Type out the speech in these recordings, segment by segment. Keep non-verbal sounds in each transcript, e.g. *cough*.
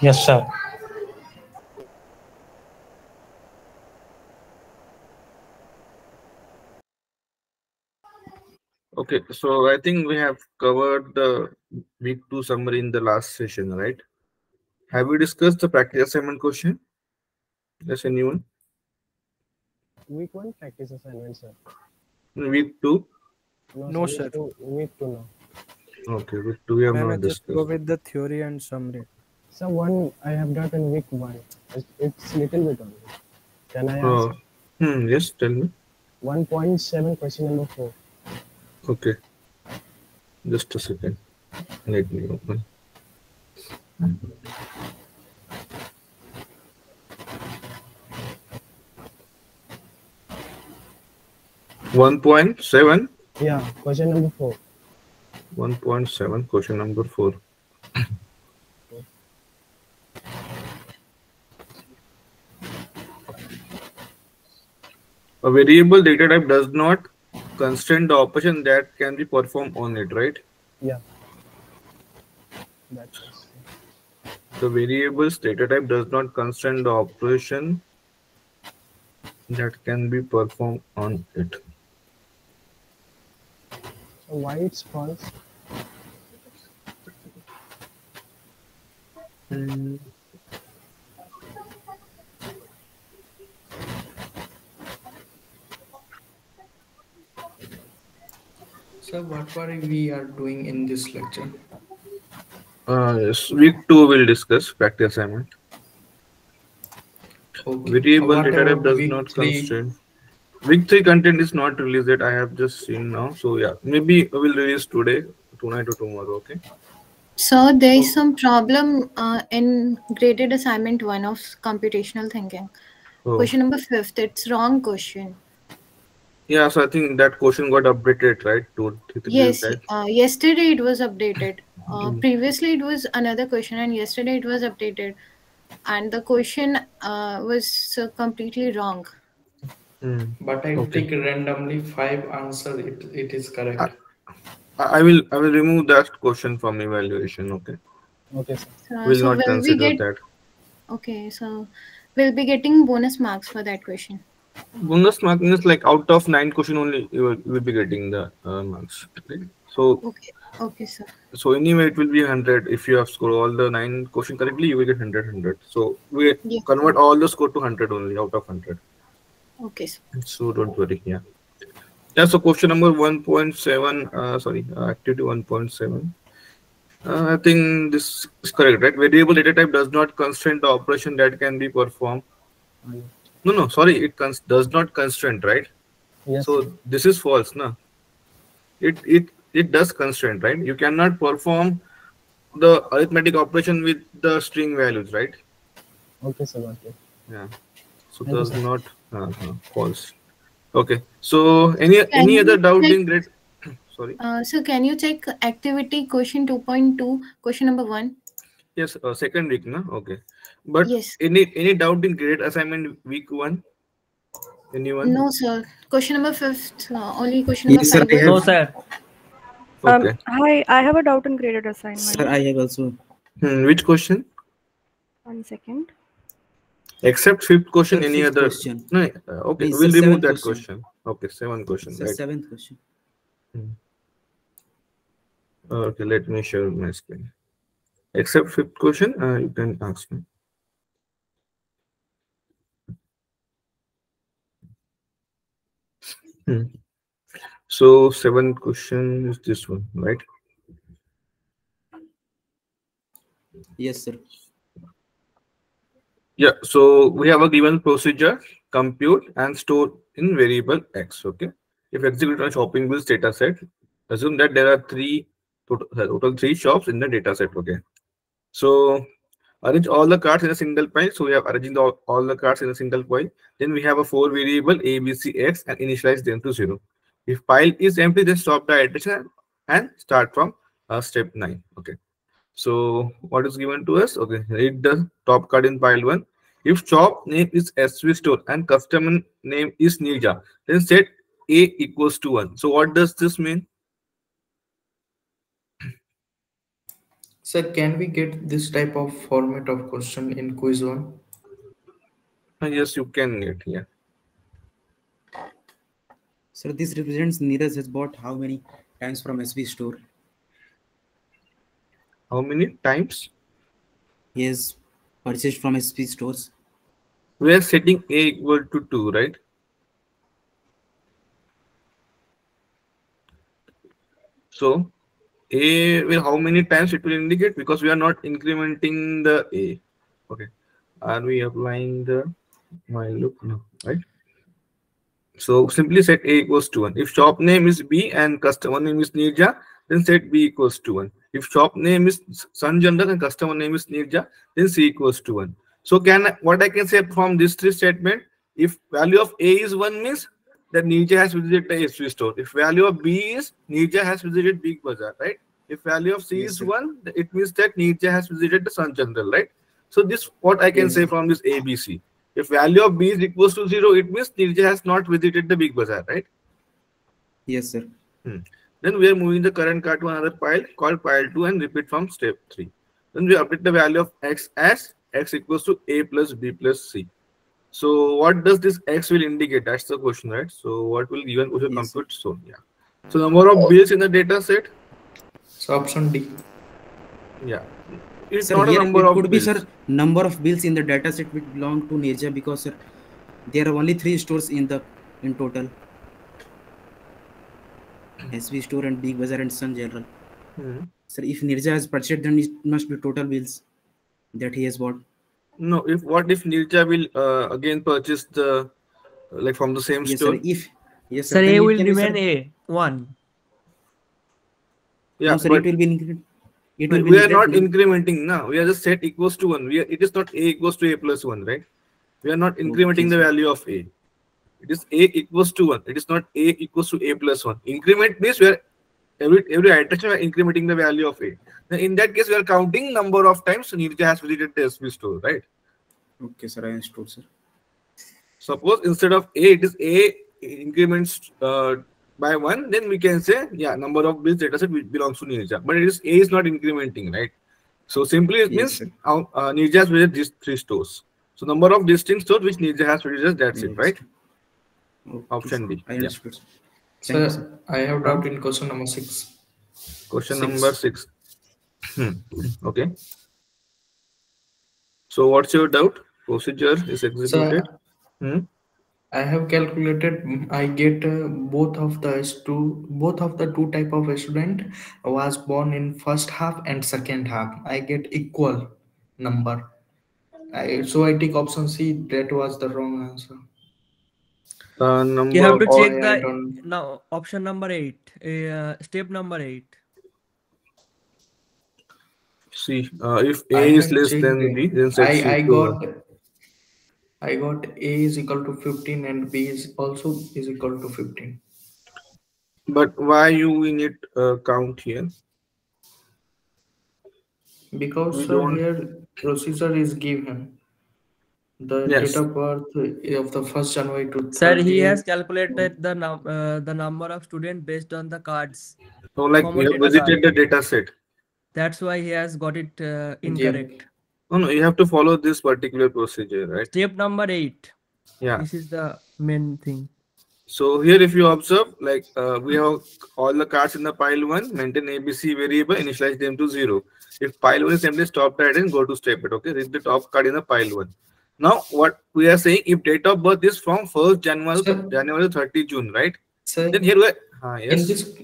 Yes, sir. Okay, so I think we have covered the week two summary in the last session, right? Have we discussed the practice assignment question? Yes, anyone? Week one practice assignment, sir. Week two? No, week sir. Two, week two now. Okay, week two we have Ma'am, I not just go with the theory and summary. So one I have done in week one. It's, little bit only. Can I Uh, ask? hmm, yes, tell me. 1.7 question number four. Okay. Just a second. Let me open. One point seven. Yeah, question number four. One point seven. Question number four. A variable data type does not constrain the operation that can be performed on it, right? Yeah. That's. The variable's data type does not constrain the operation that can be performed on it. So why it's false? Hmm. So what were we are doing in this lecture? Uh, yes, week two we'll discuss practice assignment. Okay. Variable What data type does week not three? constrain. Week three content is not released yet. I have just seen now. So yeah, maybe we'll release today, tonight or tomorrow. Okay. So there is some problem uh, in graded assignment one of computational thinking. Oh. Question number fifth, it's wrong question. Yeah, so I think that question got updated, right? To to Yes, right? uh, yesterday it was updated. Uh, Mm. previously it was another question, and yesterday it was updated, and the question uh, was uh, completely wrong. Hmm. But I Okay. take randomly five answer. It it is correct. I I will I will remove that question from evaluation. Okay. Okay, sir. So, Will so not will we consider get that. okay? So we'll be getting bonus marks for that question. Bonus marking is like out of nine question only you will, you will be getting the uh, marks. Okay. So Okay, okay, sir. so anyway it will be 100 if you have scored all the nine question correctly you will get 100 100 so we Yeah. convert all the score to 100 only out of 100 Okay, sir. so don't worry yeah yeah so question number 1.7 uh, sorry uh, activity 1.7 uh, i think this is correct right variable data type does not constrain the operation that can be performed no no sorry it cons- does not constrain right Yes. so this is false no it it it does constrain right you cannot perform the arithmetic operation with the string values right Okay, sir. Got it. yeah so Thank does sir. not uh, uh, false okay so any Can any other doubt check- in grade sorry Uh, so can you check activity question 2.2, question number one? Yes uh, second week no okay but Yes. any any doubt in grade assignment week one anyone No, sir. Question number fifth, uh, only question Yes, number sir, five. No, sir. okay Um, hi, I have a doubt in graded assignment. Sir, I have also. hmm, which question One second. except fifth question Sir, any fifth other question. no uh, okay Please, we'll sir, remove that question. question okay seven question Sir, right seventh question. Hmm. Okay, let me share my screen. Except fifth question, uh, you can ask me. Hmm. So seventh question is this one, right? Yes, sir. Yeah. So we have a given procedure, compute and store in variable x. Okay. If execute on shopping bills data set, assume that there are three total, total three shops in the data set. Okay. So arrange all the cards in a single pile. So we have arranging the, all, all the cards in a single pile. Then we have a four variable a, b, c, x and initialize them to zero. If pile is empty, then stop the iteration and start from uh, step nine. Okay. So what is given to us? Okay, read the top card in pile one. If shop name is SV store and customer name is Nirja, then set A equals to one. So what does this mean? Sir, can we get this type of format of question in quiz one? Ah, yes, you can get yeah. Sir, this represents Neeraj has bought how many times from SV store? How many times? Yes, has purchased from SV stores. We are setting a equal to two, right? So a will how many times it will indicate because we are not incrementing the a. Okay. Are we applying the my loop? No, right? So simply set a equals to one. If shop name is B and customer name is Nirja, then set B equals to one. If shop name is General and customer name is Nirja, then C equals to one. So can what I can say from this three statement, if value of A is one means that Nirja has visited the SV store. If value of B is Nirja has visited Big Bazaar, right? If value of C Yes, is sir. one, it means that Nirja has visited the Sun General, right? So this what I can Yes, say from this ABC. If value of B is equals to zero, it means Nirja has not visited the Big Bazaar, right? Yes, sir. Hmm. Then we are moving the current card to another pile called pile 2 and repeat from step 3. Then we update the value of x as x equals to a plus b plus c. So what does this x will indicate? That's the question, right? So what will given question Yes, sir. compute? So yeah. So number of bills in the data set? So option D. Yeah. It's Sir, not a here number it of could bills. be sir number of bills in the data set which belong to Nirja because sir there are only three stores in the in total. SV store and Big Bazaar and Sun General. Hmm. Sir, if Nirja has purchased, then it must be total bills that he has bought. No, if what if Nirja will uh, again purchase the like from the same Yes, store? sir. If yes, Sir, then A it will can sir- remain A one. Yeah, no, sir, but it will be incre- it No, will be we are not incrementing now. We are just set equals to one. We are, it is not a equals to a plus one, right? We are not incrementing the value of a. It is a equals to one. It is not a equals to a plus one. Increment means we are every every iteration we are incrementing the value of a. Then in that case, we are counting number of times Nirja has visited the SV store, right? Okay, sir, I understood, sir. Suppose instead of a, it is a increments uh, by one, then we can say yeah, number of bills data set which belongs to Nirja. But it is a is not incrementing, right? So simply it Yes, means sir. uh, Nirja has visited these three stores. So number of distinct stores which Nirja has visited, that's it, right? Okay, Option sir. D, I yeah. understood. sir. Sir, sir. I have doubt in question number six. Question Six. number six. Hmm. Okay. So what's your doubt? Procedure is executed. Sir, Hmm. I have calculated. I get uh, both of the two both of the two type of student was born in first half and second half. I get equal number. I so I take option C. That was the wrong answer. Uh, number You have to check I the don't- now option number eight. Uh, step number eight. See, uh, if A I is less than it. B, then set I C I to one. got I got A is equal to 15 and B is also is equal to 15. But why you we need uh, count here? Because We here procedure is given. The Yes. date of birth of the first January to Sir, he has calculated the num uh, the number of students based on the cards. So like Common you have data visited the data set. That's why he has got it uh, incorrect. No, no, you have to follow this particular procedure, right? Step number eight. Yeah. This is the main thing. So here, if you observe, like uh, we have all the cards in the pile one, maintain ABC variable, initialize them to zero. If pile one is empty, stop that and go to step it. Okay, read the top card in the pile one. Now, what we are saying, if date of birth is from 1st January to Sir. January 30 June, right? Sir, Then here we are, ah, in this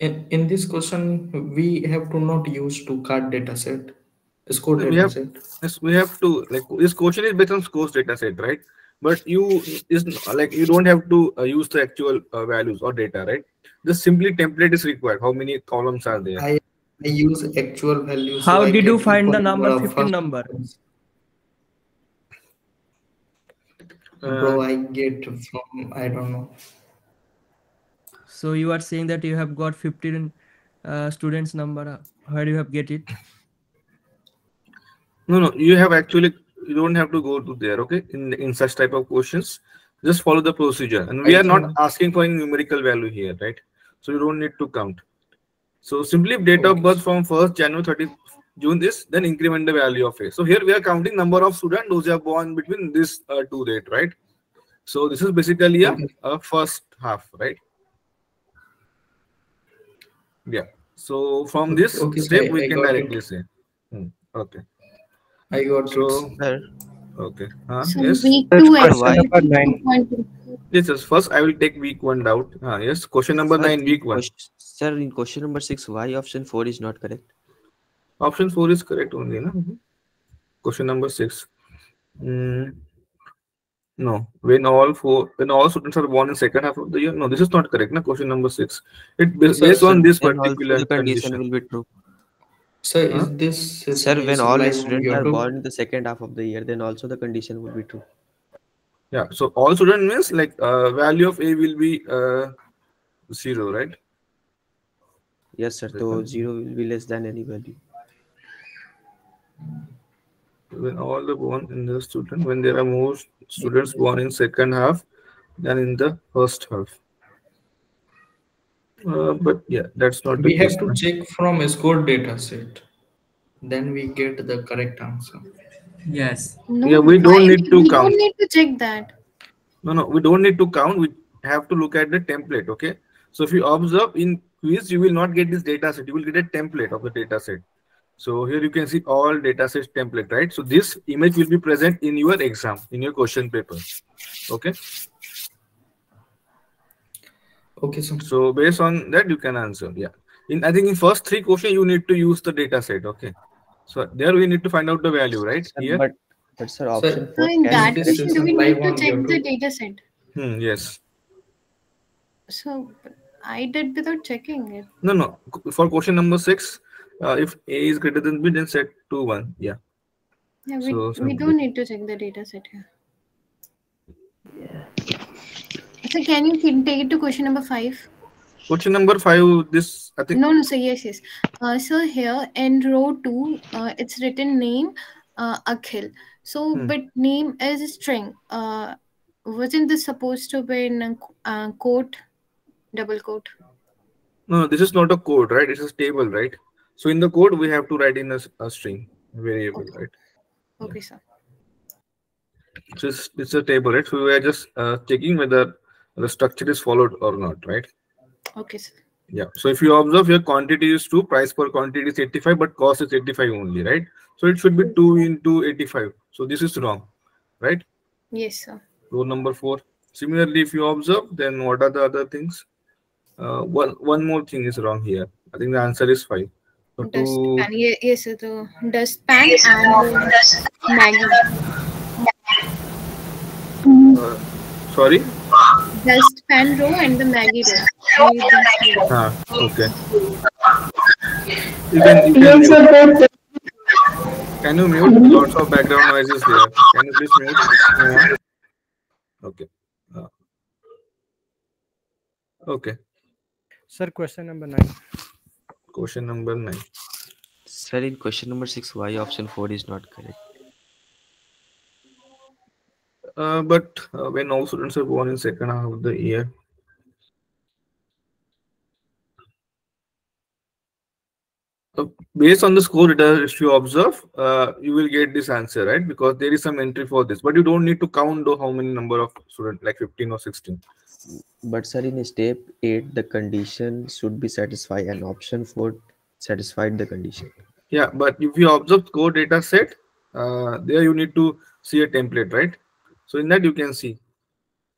in, in this question we have to not use to card data set score We have- set Yes, we have to like this question is based on scores data set, right? But you is like you don't have to uh, use the actual uh, values or data, right? Just simply template is required. How many columns are there? I I use actual values. How I did you find the number of 15 first- number? Bro, Uh, I get from I don't know. So you are saying that you have got 15 uh, students number. uh, do you have get it? no, no, you have actually you don't have to go to there. Okay, in in such type of questions, just follow the procedure, and we I are not think- asking for any numerical value here, right? So you don't need to count. So simply if date of birth from 1st January 30 June this, then increment the value of A. So here we are counting number of students those who are born between this uh, two date, right? So this is basically a, a first half, right? Yeah. So from this Okay, step, I- we I can got it. directly say. Hmm, Okay. I got So it. Sir, okay. Huh? So yes. week Sir, two question exercise number nine. Yes, yes. First, I will take week one doubt. Ah, yes. Question number sir, nine, week one. ques- Sir, in question number six, why option four is not correct? Option four is correct only, na? Question number six. Mm, no, when all four, when all students are born in second half of the year. No, this is not correct. Na? Question number six. It based, Sir, based on this particular condition condition. will be true. Sir, Huh? is this is, Sir, when all live the on students are YouTube? born in the second half of the year, then also the condition will be true. Yeah. So all student means like uh, value of a will be uh, zero, right? Yes, sir. So zero will be less than any value. When all the born in the student, when there are more students born in second half than in the first half. Uh, but yeah, that's not We have to na? check from a score data set. Then we get the correct answer. Yes. No, Yeah, we don't why? need to we count. don't need to check that. No, no, we don't need to count. We have to look at the template. Okay. So if you observe in quiz, you will not get this data set. You will get a template of the data set. So here you can see all data sets template, right? So this image will be present in your exam, in your question paper. Okay. Okay, sir. So based on that, you can answer. Yeah. In I think in first three questions, you need to use the data set. Okay. So there we need to find out the value, right? Sir, Here. but but sir, option So four in that question, do we need to check the data set? Hmm, yes. So I did without checking it. No, no. For question number six, uh, if A is greater than B, then set to one. Yeah. Yeah, we, So we don't need to check the data set here. Yeah. So can you can take it to question number five? Question number five. This I think. No, no, so yes, yes. Uh, so here in row two, uh, it's written name uh, Akhil. So, Hmm. but name is a string. Uh, wasn't this supposed to be in a uh, quote, double quote? No, no, this is not a code, right? It's a table, right? So in the code, we have to write in a string variable, Okay. right? Okay, sir. So it's, it's a table, right? So we are just uh, checking whether the structure is followed or not, right? Okay, sir. Yeah. So if you observe your quantity is 2, price per quantity is 85, but cost is 85 only, right? So it should be 2 into 85. So this is wrong, right? Yes, sir. Row number 4. Similarly, if you observe, then what are the other things? Uh, one, one more thing is wrong here. I think the answer is 5. So Dust to, pan. Ye- Yes, sir. The dust pan and uh, Maggi. uh, sorry? Dust pan row and the Maggi row. We just- Ah, okay. You can, you can mute. Can you mute? Lots of background noises there. Can you please mute? Yeah. Okay. Uh, okay. Sir, question number nine. Question number nine. Sir, in question number six, why option four is not correct? Uh, but uh, when all students are born in second half of the year, uh, based on the score data, if you observe, uh, you will get this answer, right? Because there is some entry for this, but you don't need to count though how many number of students, like 15 or 16. But sir, in step eight, the condition should be satisfied, and option four satisfied the condition. Yeah, but if you observe score data set, uh, there you need to see a template, right? So in that you can see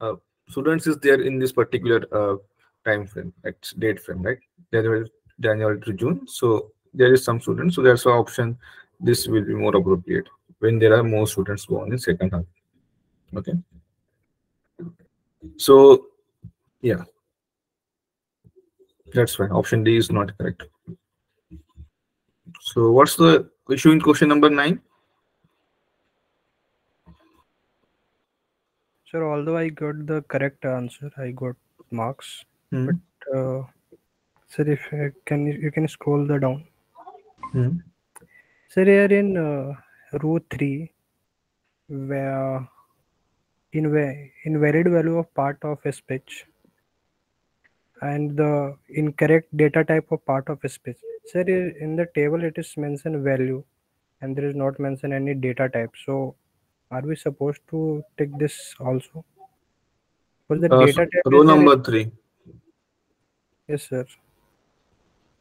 uh, students is there in this particular uh, time frame, like date frame, right? January, January to June. So there is some students. So there's an option. This will be more appropriate when there are more students born in second half. Okay. So yeah, that's fine. Option D is not correct. So what's the issue in question number nine? Sir, although I got the correct answer, I got marks. Hmm. But uh, sir, if uh, can you, can scroll the down. Hmm. Sir, here in uh, row three, where in where in varied value of part of a speech, and the incorrect data type of part of a speech. Sir, in the table it is mentioned value and there is not mentioned any data type. So are we supposed to take this also? For the Uh, data so type row number three. Yes, sir.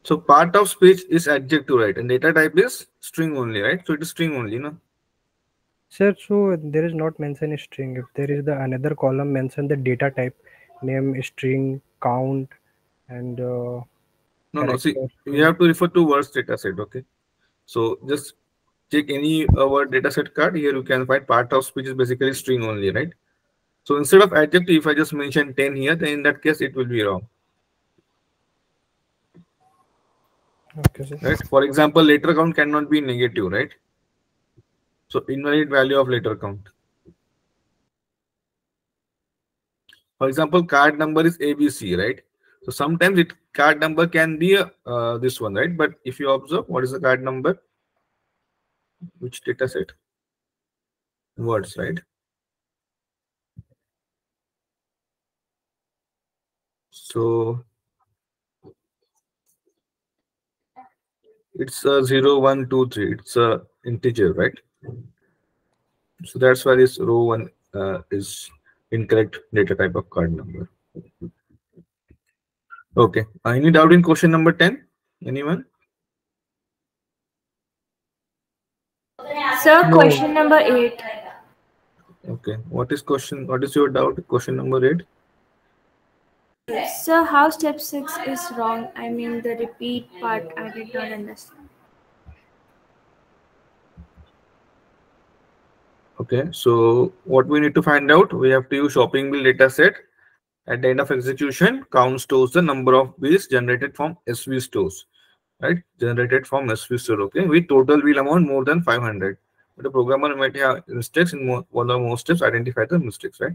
So part of speech is adjective, right? And data type is string only, right? So it is string only, no? Sir, so there is not mentioned a string. If there is the another column mention the data type, name, string, count, and uh, No, no. See, you have to refer to words data set, okay? So just take any uh, word data set card. Here you can find part of speech is basically string only, right? So instead of adjective, if I just mention 10 here, then in that case it will be wrong, Okay, right? For example, letter count cannot be negative, right? So invalid value of letter count. For example, card number is ABC, right? So sometimes it card number can be uh, this one, right? But if you observe, what is the card number? Which data set? Words, right? So it's a zero, one, two, three. It's a integer, right? So that's why this row one uh, is incorrect data type of card number. Okay. Any doubt in question number 10? Anyone? Sir, No. question number eight. Okay. What is question? What is your doubt? Question number eight. Sir, how step six is wrong? I mean, the repeat part, I did not understand. Okay. So what we need to find out, we have to use shopping bill data set. At the end of execution, count stores the number of bills generated from SV stores, right? Generated from SV store. Okay. With total bill amount more than 500. But the programmer might have mistakes in one or more steps, identify the mistakes, right?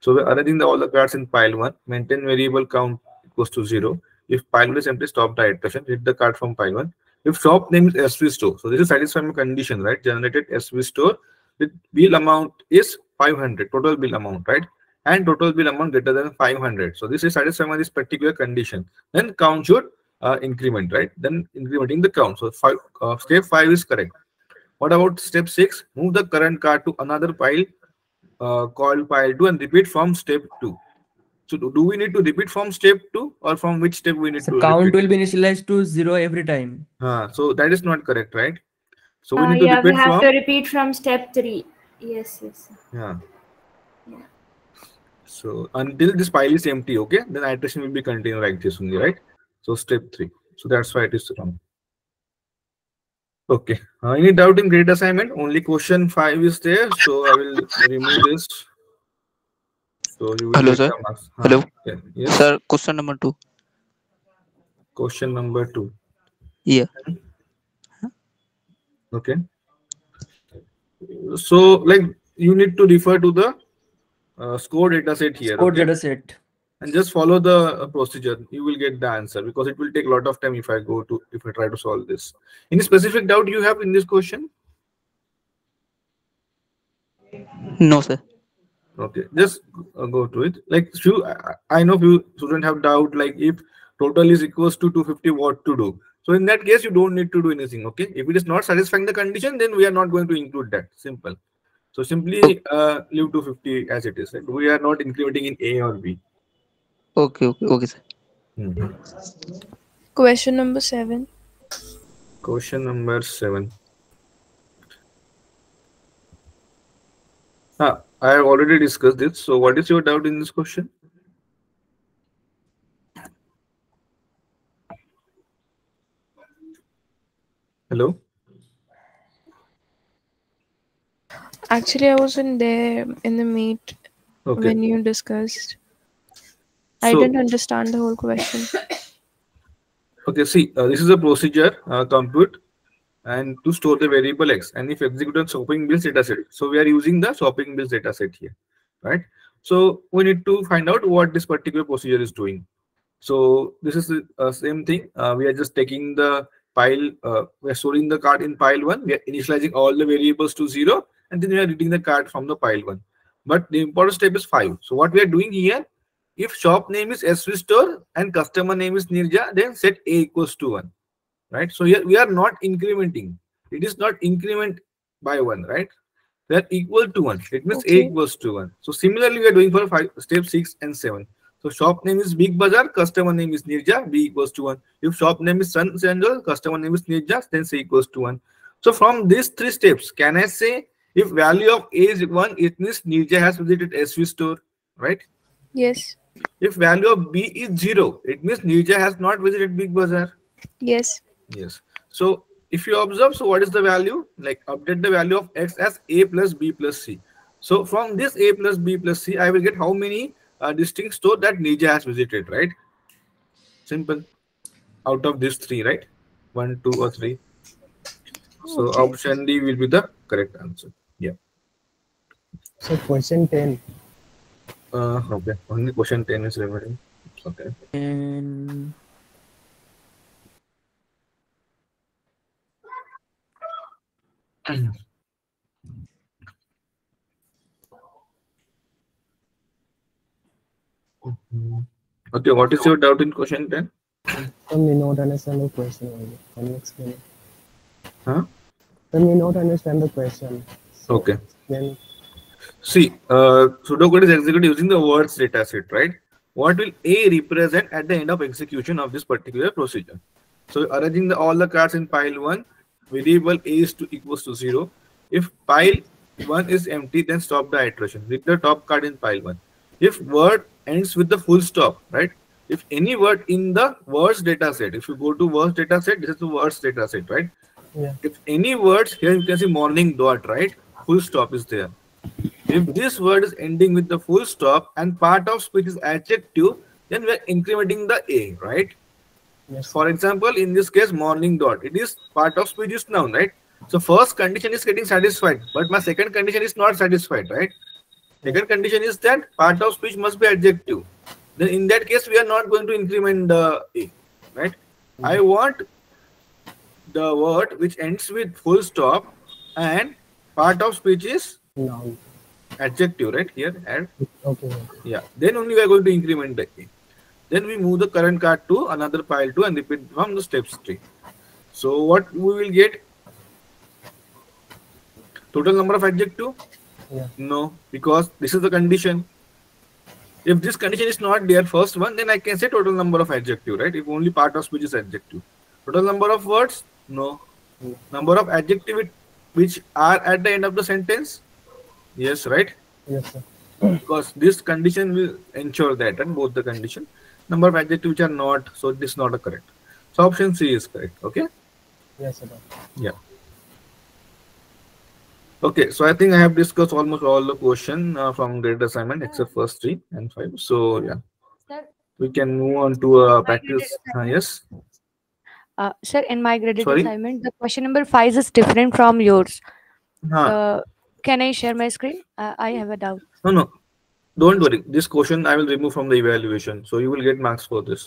So we're arranging the, all the cards in pile one. Maintain variable count equals to zero. If pile one is empty, stop the iteration. Hit the card from pile one. If shop name is SV store, so this is satisfying condition, right? Generated SV store with bill amount is 500 total bill amount right? And total bill amount greater than 500 so this is satisfying this particular condition. Then count should uh, increment right? Then incrementing the count. So five, uh, step 5 is correct. What about step 6 move the current card to another pile uh, called pile 2 and repeat from step 2 so do we need to repeat from step 2 or from which step we need So to count repeat? will be initialized to zero every time. Uh, so that is not correct right so we Uh, need to yeah, we repeat have from to repeat from step three. Yes, yes. Yeah. Yeah. So until this pile is empty, okay, then iteration will be continued like this only, right? So step three. So that's why it is wrong. Okay. Uh, any doubt in grade assignment? Only question five is there, so I will remove this. So you will Hello, sir. Huh. Hello. Yeah. Yes. Sir, question number two. Question number two. Yeah. Okay. So like you need to refer to the uh, score data set here. Code okay? data set. and just follow the uh, procedure you will get the answer because it will take a lot of time if i go to if i try to solve this any specific doubt you have in this question No, sir. okay just uh, go to it like few I, I know few students have doubt like if total is equals to 250 what to do so in that case you don't need to do anything okay if it is not satisfying the condition then we are not going to include that simple so simply uh, leave 250 as it is right? we are not including in a or b Okay, okay, okay, sir. Mhm. Question number seven. Question number seven. Ah, I have already discussed this. So, what is your doubt in this question? Hello. Actually, I wasn't there in the meet Okay. when you discussed. I So- didn't understand the whole question. Okay. See, uh, this is a procedure uh, compute and to store the variable x and if executed shopping bills data set. So we are using the shopping bills data set here, right? So we need to find out what this particular procedure is doing. So this is the uh, same thing. Uh, we are just taking the pile, uh, we are storing the card in pile one. We are initializing all the variables to zero, and then we are reading the card from the pile one. But the important step is five. So what we are doing here, if shop name is SV store and customer name is Nirja, then set A equals to 1. Right? So here we are not incrementing. It is not increment by 1, right? They are equal to 1. It means A equals to 1. So similarly, we are doing for five, step 6 and 7. So shop name is Big Bazaar, customer name is Nirja, B equals to 1. If shop name is Sun General, customer name is Nirja, then C equals to 1. So from these three steps, can I say if value of A is 1, it means Nirja has visited SV store, right? Yes. If value of B is 0, it means Nirja has not visited Big Bazaar. Yes. Yes. So if you observe, so what is the value? Like update the value of X as A plus B plus C. So from this A plus B plus C, I will get how many uh, distinct store that Nirja has visited, right? Simple. Out of these three, right? One, two, or three. So Okay. option D will be the correct answer. Yeah. So question 10. Uh, okay. Only question 10 is remaining. Okay. And *clears throat* Okay, what is your doubt in question 10? Let me not understand the question only. Can you explain it? Huh? Let me not understand the question. Okay. Then See, uh, pseudocode is executed using the words data set, right? What will A represent at the end of execution of this particular procedure? So arranging the, all the cards in pile 1, variable A is to equals to 0. If pile 1 is empty, then stop the iteration. Leave the top card in pile 1. If word ends with the full stop, right? If any word in the words data set, if you go to words data set, this is the words data set, right? Yeah. If any words here you can see morning dot, right? Full stop is there. If this word is ending with the full stop and part of speech is adjective, then we are incrementing the A, right? Yes. For example, in this case, morning dot, it is part of speech is noun, right? So first condition is getting satisfied, but my second condition is not satisfied, right? Second condition is that part of speech must be adjective. Then in that case, we are not going to increment the A, right? I hmm. want the word which ends with full stop and part of speech is noun. adjective, right? Here and Okay. yeah. Then only we are going to increment the A. Then we move the current card to another pile 2 and repeat from the steps 3. So what we will get? Total number of adjective? Yeah. No, because this is the condition. If this condition is not there, first one, then I can say total number of adjective, right? If only part of speech is adjective. Total number of words? No. Hmm. Number of adjective which- which are at the end of the sentence? Yes, right? Yes, sir. because this condition will ensure that and both the condition number of adjective which are not so this is not a correct so option c is correct okay Yes, sir. yeah okay so i think i have discussed almost all the question uh, from graded assignment except first three and five so yeah sir, we can move on to uh, practice uh, yes Uh, sir, in my graded Sorry? assignment, the question number five is different from yours. Huh. Uh, can I share my screen? Uh, I have a doubt. no no don't worry this question i will remove from the evaluation so you will get marks for this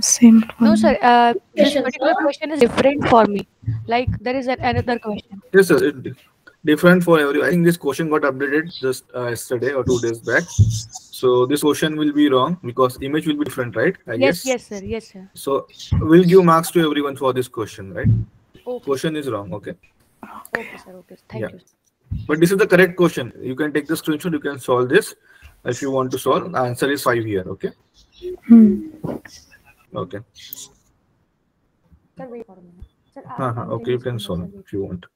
Same. No, sir. Uh, this particular question is different for me. Like there is a, another question. Yes, sir. It, different for everyone I think this question got updated just uh, yesterday or two days back. So this question will be wrong because image will be different, right? I yes, guess. yes, sir. Yes, sir. So we'll give marks to everyone for this question, right? Okay. Question is wrong. Okay. Okay, sir. Okay. Thank Yeah. you. But this is the correct question. You can take the screenshot. You can solve this if you want to solve. The answer is five here. Okay. Okay. Sir, wait for a minute. Sir, Uh-huh. Okay, you can solve sir. if you want.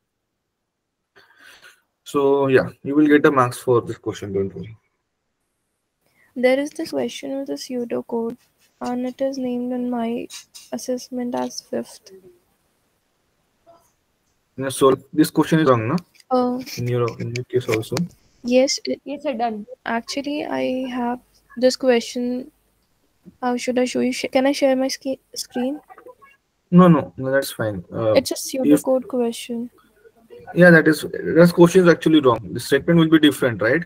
So yeah, you will get the marks for this question. Don't worry. There is this question with a pseudocode, and it is named in my assessment as fifth. Yeah, So this question is wrong, no? Uh, In your in your case also. yes, it, Yes, sir. Done. actually, I have this question. How should I show you? Sh- Can I share my ski- screen? No, no, no, that's fine. Uh, It's a if, pseudocode question. yeah, that is that question is actually wrong. The statement will be different, right?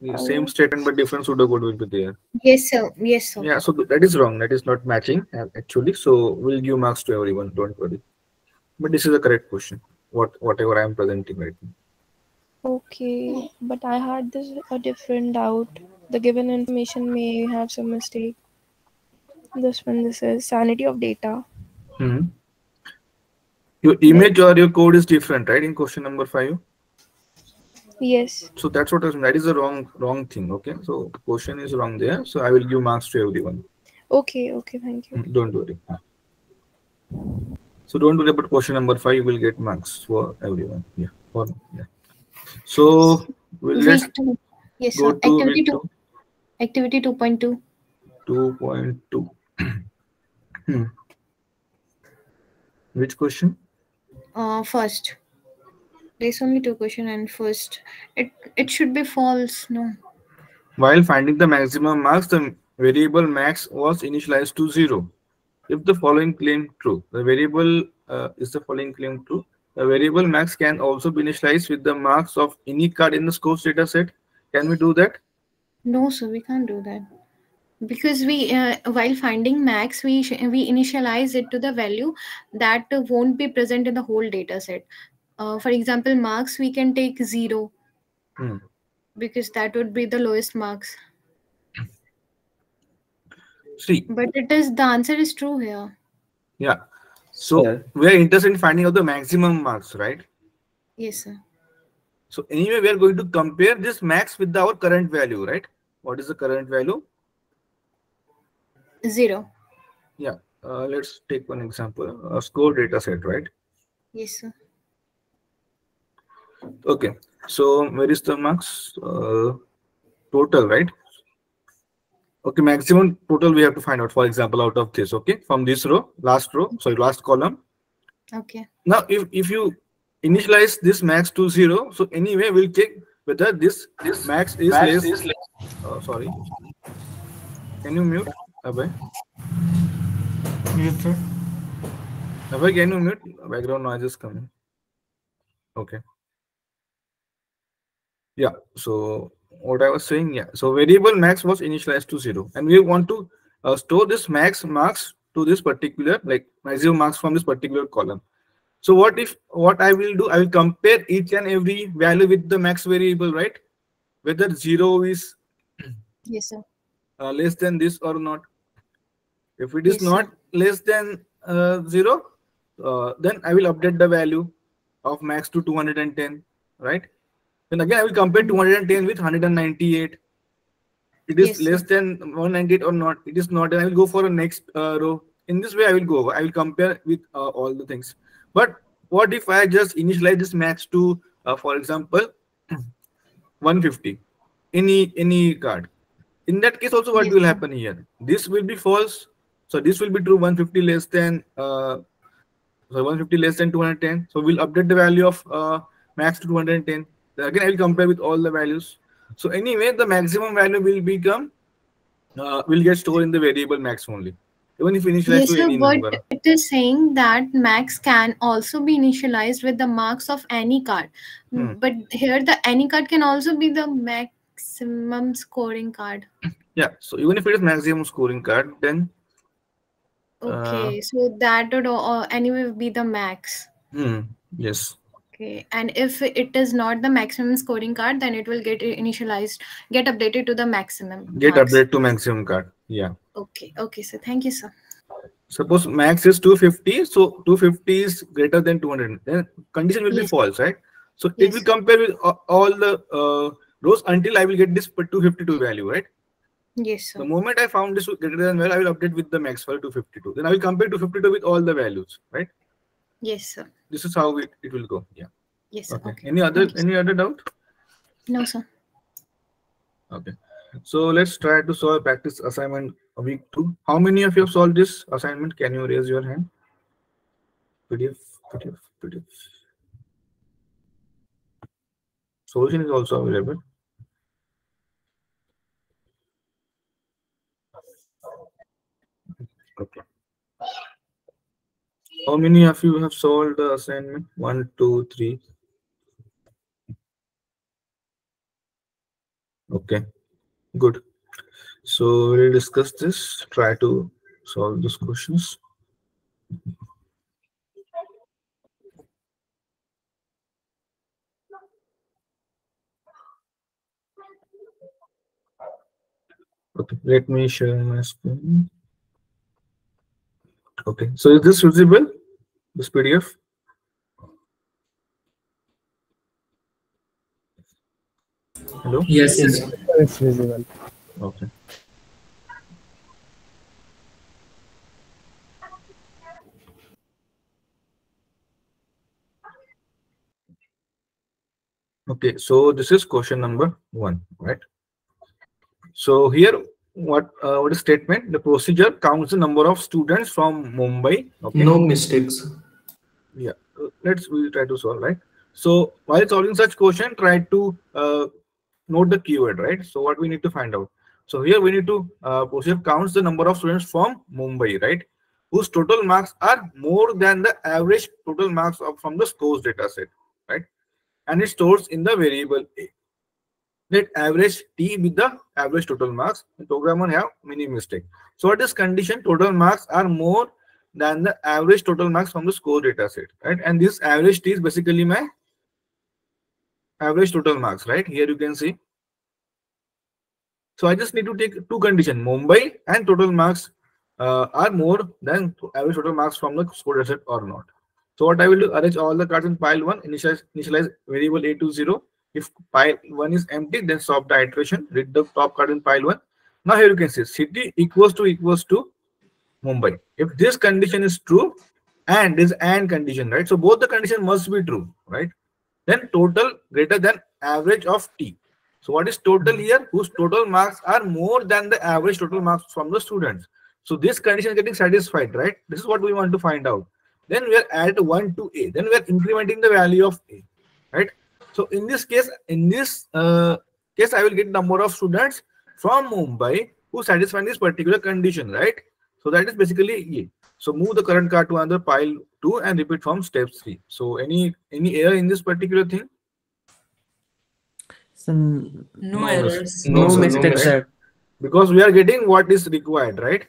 The same Oh. statement but different pseudocode will be there. Yes, sir. Yes, sir. Yeah, so th- that is wrong. That is not matching uh, actually. So we'll give marks to everyone. Don't worry. But this is the correct question. What whatever I am presenting right now. Okay, but I had this a different doubt. The given information may have some mistake. This one, this is sanity of data. Hmm. Your image or your code is different, right? In question number five. Yes. So that's what I was, that is the wrong wrong thing. Okay. So question is wrong there. So I will give marks to everyone. Okay, okay, thank you. Mm, Don't worry. So don't worry about question number five. You will get marks for everyone. Yeah. For, yeah. So we'll let's Yes, go sir. to Activity two. Activity 2.2. two point two. *clears throat* hmm. Which question? Uh, first. There's only two question and first. It it should be false. No. While finding the maximum marks, the variable max was initialized to zero. If the following claim true, the variable uh, is the following claim true. The variable max can also be initialized with the marks of any card in the scores data set. Can we do that? No, sir, we can't do that. Because we, uh, while finding max, we we initialize it to the value that won't be present in the whole data set. Uh, for example, marks we can take zero Hmm. because that would be the lowest marks. See, But it is the answer is true here. yeah. So we are interested in finding out the maximum marks, right? Yes, sir. So anyway, we are going to compare this max with our current value, right? What is the current value? Zero. Yeah. Uh, let's take one example. A score data set, right? Yes, sir. Okay. So where is the max? Uh, total, right? Okay, maximum total we have to find out, for example, out of this, okay? From this row, last row, sorry, last column. Okay. Now, if, if you initialize this max to zero, so anyway, we'll check whether this, this max is max less. is Uh, sorry. Can you mute, Abhay? Yes, sir. Abhay, can you mute? Background noise is coming. Okay. Yeah, so what I was saying, yeah. So variable max was initialized to zero, and we want to uh, store this max marks to this particular, like maximum marks from this particular column. So what if what I will do? I will compare each and every value with the max variable, right? Whether zero is Yes, sir. uh, less than this or not. If it is Yes, sir. not less than uh, zero, uh, then I will update the value of max to 210, right? Then again, I will compare 210 with 198. It is Yes, less than 198 or not. It is not. Then I will go for a next uh, row. In this way, I will go. I will compare with uh, all the things. But what if I just initialize this max to, uh, for example, 150? Any any card. In that case, also what Yes, will happen here? This will be false. So this will be true 150 less than uh, so 150 less than 210. So we'll update the value of uh, max to 210. Again, I will compare with all the values. So anyway, the maximum value will become uh, will get stored in the variable max only. Even if initialized Yes, to any but number. it is saying that max can also be initialized with the marks of any card. Hmm. But here, the any card can also be the maximum scoring card. Yeah. So even if it is maximum scoring card, then uh, Okay, so that would uh, anyway be the max. hmm, yes. Okay, and if it is not the maximum scoring card, then it will get initialized, get updated to the maximum. Get marks. update to maximum card. Yeah. Okay, okay, sir. Thank you, sir. Suppose max is 250, so 250 is greater than 200. Then condition will be false, right? So it will compare with all the uh, rows until I will get this 252 value, right? Yes, sir. The moment I found this greater than well, I will update with the max value 252. Then I will compare 252 with all the values, right? Yes, sir. This is how it, it will go. Yeah. Yes, sir. Okay. Okay. Any other Thank you, any other doubt? No, sir. Okay. So let's try to solve practice assignment week two. How many of you have solved this assignment? Can you raise your hand? PDF, PDF, PDF. Solution is also available. Okay. How many of you have solved the assignment? One, two, three. Okay, good. So we'll discuss this, try to solve these questions. Okay, let me share my screen. Okay, so is this visible? This PDF? Hello? Yes, yes. It's visible. Okay. Okay, so this is question number one, right? So here, what uh, what is statement? The procedure counts the number of students from Mumbai. Okay. No mistakes. Yeah, let's we try to solve, right? So while solving such question, try to uh, note the keyword, right? So what we need to find out. So here we need to uh, procedure counts the number of students from Mumbai, right? Whose total marks are more than the average total marks of, from the scores data set, right? And it stores in the variable A. Let average T with the average total marks. The program will have many mistake. So at this condition? Total marks are more than the average total marks from the score data set, right? And this average T is basically my average total marks, right? Here you can see. So I just need to take two condition, Mumbai and total marks uh, are more than average total marks from the score data set or not. So what I will do, arrange all the cards in pile one, initialize, initialize variable A to zero. If pile one is empty, then stop the iteration, read the top card in pile one. Now here you can see city equals to equals to Mumbai. If this condition is true and this and condition, right? So both the condition must be true, right? Then total greater than average of T. So what is total here? Whose total marks are more than the average total marks from the students. So this condition is getting satisfied, right? This is what we want to find out. Then we are add 1 to A. Then we are incrementing the value of A, right? So in this case, in this uh, case, I will get number of students from Mumbai who satisfy this particular condition, right? So that is basically A. So move the current card to another pile 2 and repeat from step 3. So any any error in this particular thing? Some No errors. no, sir, no mistakes, error. sir. Because we are getting what is required, right?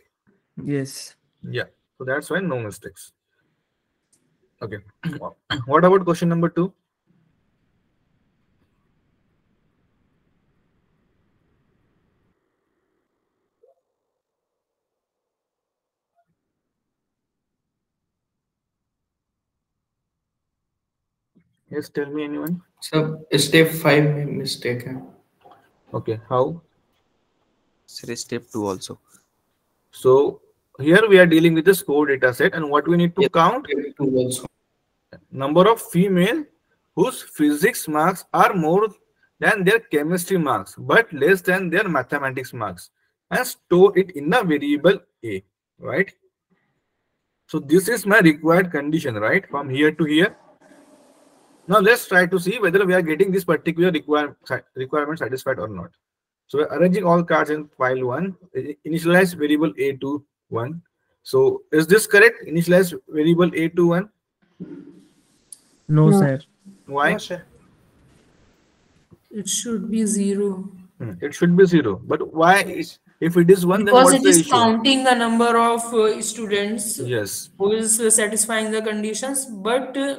Yes. Yeah. So that's why no mistakes. Okay. *clears throat* what about question number two? Yes, tell me anyone. So step five में mistake है. Okay, how? Sir, step two also. So here we are dealing with the score data set and what we need to count also. number of female whose physics marks are more than their chemistry marks but less than their mathematics marks and store it in the variable a right so this is my required condition right from here to here now let's try to see whether we are getting this particular require, requirement satisfied or not so we're arranging all cards in file one initialize variable a to one so is this correct initialize variable a to one No, No. sir. why sir It should be zero. Hmm, It should be zero. But why? is- If it is one, then Because what's it the is issue? counting the number of uh, students Yes. who is uh, satisfying the conditions, but uh,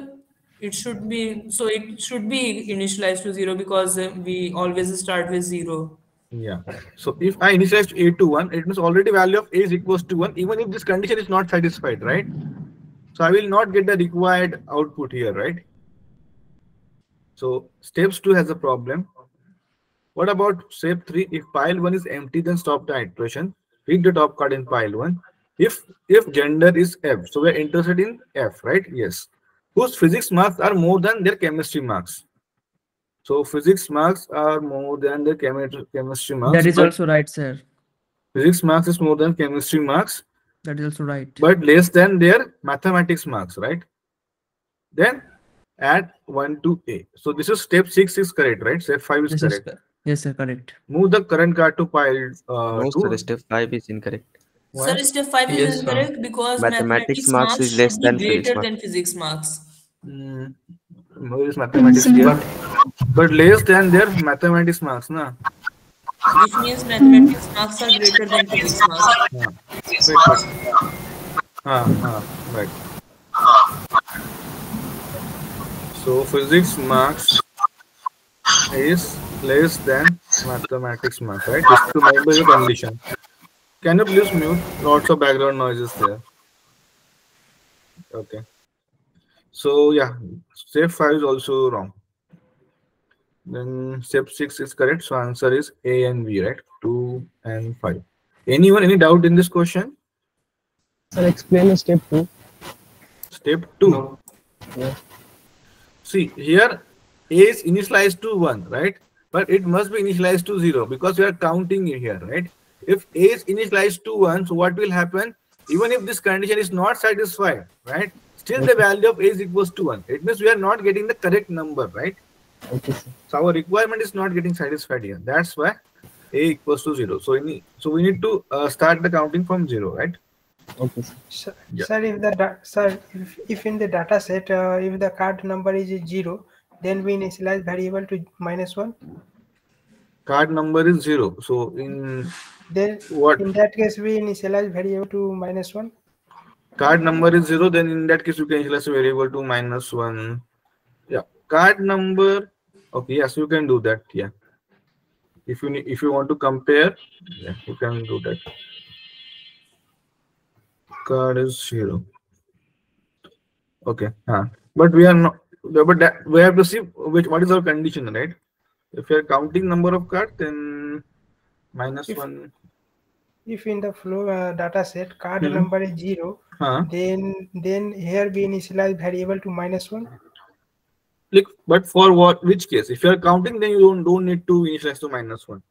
it should be so it should be initialized to zero because uh, we always start with zero. Yeah. So if I initialize a to one, it means already value of a is equals to one, even if this condition is not satisfied, right? So I will not get the required output here, right? So steps two has a problem. What about step three? If pile one is empty, then stop the iteration. Read the top card in pile one. If if gender is F, so we're interested in F, right? Yes. Whose physics marks are more than their chemistry marks. So physics marks are more than the chemi- chemistry marks. That is also right, sir. Physics marks is more than chemistry marks, That is also right. but less than their mathematics marks, right? Then add 1 to A. So this is step 6 is correct, right? Step 5 is This correct. cor- yes, sir. Correct. Move the current card to pile uh, No, 2. sir, step five is incorrect. Why? Sir, step five is Yes, sir. incorrect because Mathematics mathematics marks marks is less than greater marks. than physics marks. Hmm. Where is mathematics here? But less than their mathematics marks, na? which means mathematics marks are greater than physics marks. Yeah. Wait, wait. Ah, ah, right. So physics marks is less than mathematics math, right? Just to remember the condition. Can you please mute? Lots of background noises there. Okay. So yeah, step five is also wrong. Then step six is correct. So answer is A and B, right? Two and five. Anyone any doubt in this question? Sir, explain the step two. Step two. Yeah. See here, A is initialized to one, right? But it must be initialized to zero because we are counting it here, right? If A is initialized to one, so what will happen? Even if this condition is not satisfied, right? Still the value of A is equals to one. It means we are not getting the correct number, right? Okay. So our requirement is not getting satisfied here. That's why A equals to zero. So we need, so we need to uh, start the counting from zero, right? Okay, sir. Sir, Yeah. sir, if the sir, if, if in the data set, uh, if the card number is zero, then we initialize variable to minus one. Card number is zero. So in Then what in that case, we initialize variable to minus one. Card number is zero, then in that case you can initialize a variable to minus one. Yeah, card number. Okay, yes, you can do that. Yeah. If you if you want to compare, yeah, you can do that. Card is zero. Okay. Huh. But we are not. But that we have to see which what is our condition, right? If you are counting number of cards, then minus If- one. If in the flow uh, data set card Mhm. number is zero, Huh. then then here we initialize variable to minus one. Like, but for what? Which case? If you are counting, then you don't don't need to initialize to minus one.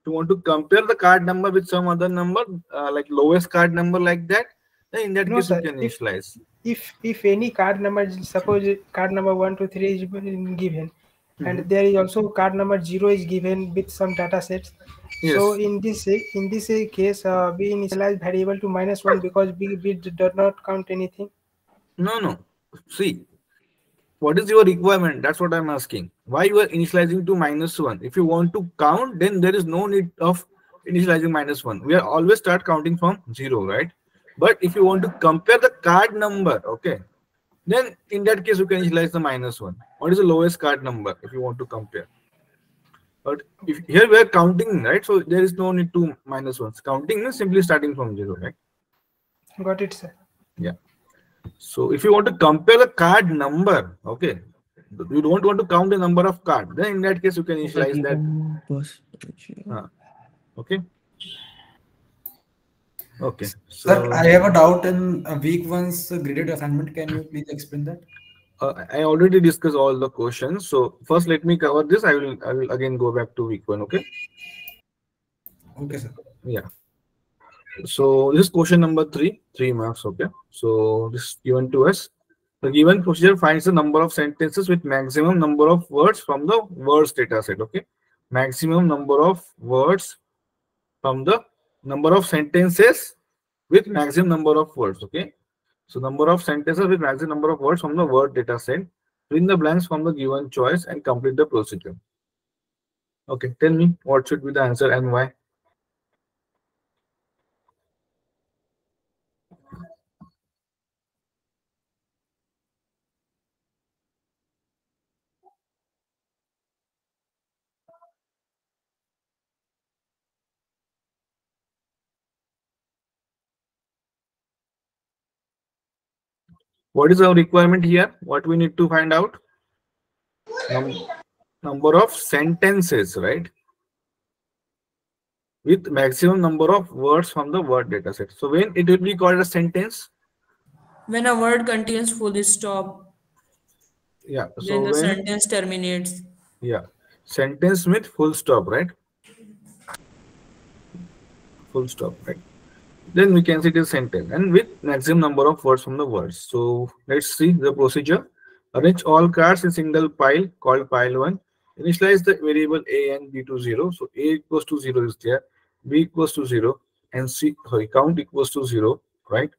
If you want to compare the card number with some other number, uh, like lowest card number like that, then in that No, case sir. you can initialize. If if any card number, suppose card number one, two, three is given, and Mhm. there is also card number zero is given with some data sets. So in this in this case, uh, we initialize variable to minus one because we, we do not count anything. No, no. See, what is your requirement? That's what I'm asking. Why you are initializing to minus one? If you want to count, then there is no need of initializing minus one. We are always start counting from zero, right? But if you want to compare the card number, okay, then in that case you can initialize the minus one. What is the lowest card number if you want to compare? But if here we are counting, right? So there is no need to minus ones. Counting is simply starting from zero, right? Got it, sir. Yeah. So if you want to compare the card number, okay, you don't want to count the number of card then in that case you can initialize that. Uh, okay. Okay. So Sir, I have a doubt in week one's graded assignment. Can you please explain that? uh, I already discussed all the questions. So first let me cover this. I will I will again go back to week one. Okay. Okay, sir. Yeah. So this question number three, three marks. Okay. So this is given to us. The given procedure finds the number of sentences with maximum number of words from the words data set. Okay. Maximum number of words from the number of sentences with maximum number of words. Okay. So number of sentences with maximum number of words from the word data set. Fill in the blanks from the given choice and complete the procedure. Okay. Tell me what should be the answer and why. What is our requirement here? What we need to find out? Num- number of sentences, right? With maximum number of words from the word dataset. So when it will be called a sentence? When a word contains full stop, Yeah. So then the when sentence terminates. yeah, sentence with full stop, right? Full stop, right? Then we can see is sentence and with maximum number of words from the words. So let's see the procedure. Arrange all cards in single pile called pile one. Initialize the variable a and b to zero. So a equals to zero is there, b equals to zero, and c sorry count equals to zero, right?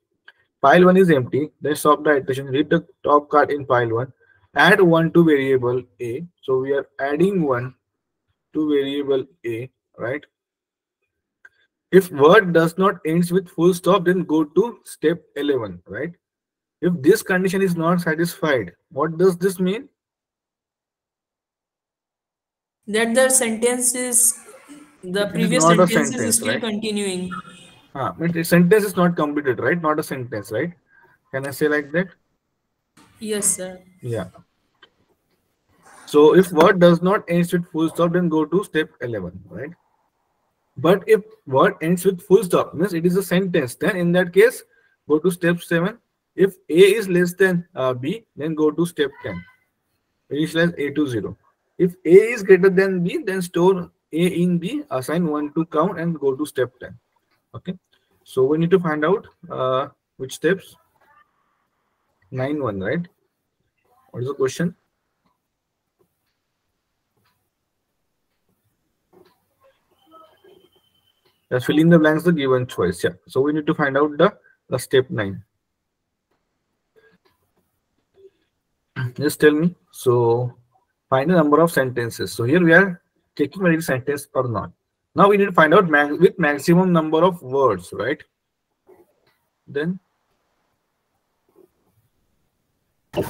Pile one is empty. Then stop the iteration. Read the top card in pile one. Add one to variable a. So we are adding one to variable a, right? If word does not ends with full stop, then go to step 11, right? If this condition is not satisfied, what does this mean? That the sentence is The It is previous a sentence sentence, is still right? continuing. Ah, but a sentence is not completed, right? Not a sentence, right? Can I say like that? Yes, sir. Yeah. So if word does not end with full stop, then go to step 11, right? But if word ends with full stop, means it is a sentence, then in that case, go to step 7. If A is less than uh, B, then go to step 10. Initialize A to 0. If A is greater than B, then store A in B, assign 1 to count and go to step 10. Okay. So we need to find out uh, which steps. 9 1, right? What is the question? Just fill in the blanks the given choice. Yeah. So we need to find out the, the step 9. Just tell me. So find the number of sentences. So here we are checking whether sentence or not. Now we need to find out with maximum number of words, right? Then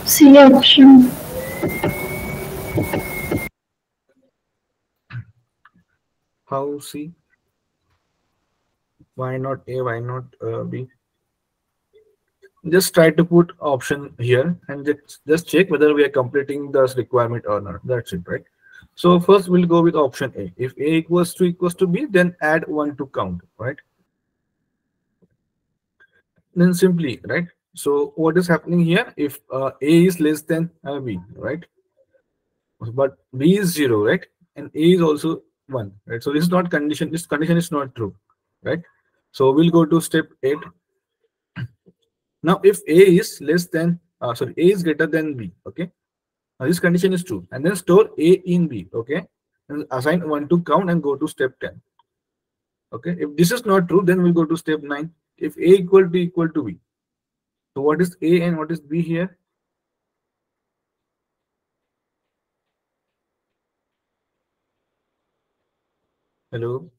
C option. how C? Why not A? Why not uh, B? Just try to put option here and just, just check whether we are completing this requirement or not. That's it, right? So first we'll go with option A. If A equals to equals to B, then add one to count, right? Then simply, right? So what is happening here? If uh, A is less than uh, B, right? But B is zero, right? And A is also one, right? So this is not condition. This condition is not true, right? So we'll go to step eight. Now, if A is less than, uh, sorry, A is greater than B, okay? Now this condition is true. And then store A in B, okay? And assign one to count and go to step 10. Okay, if this is not true, then we'll go to step 9. If A equal to equal to B. So what is A and what is B here? Hello?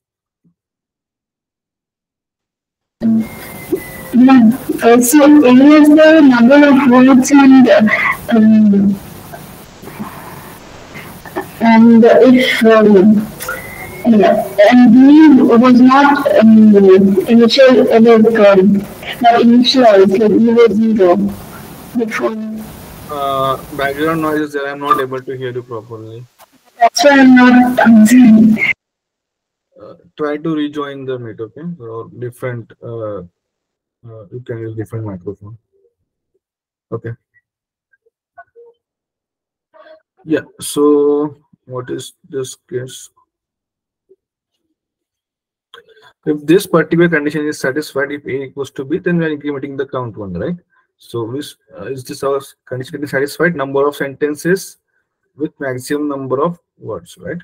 Yeah. Uh, so A is the number of words and um, and if um, yeah, and B was not um, initial uh, like um, not initialized like E was zero before. Uh, background noise is there. I'm not able to hear you properly. That's why I'm not answering. Uh, try to rejoin the meet, okay? Or different, uh, uh, you can use different microphone. Okay. Yeah, so what is this case? If this particular condition is satisfied, if A equals to B, then we are incrementing the count one, right? So uh, is this our condition is satisfied? Number of sentences with maximum number of words, right?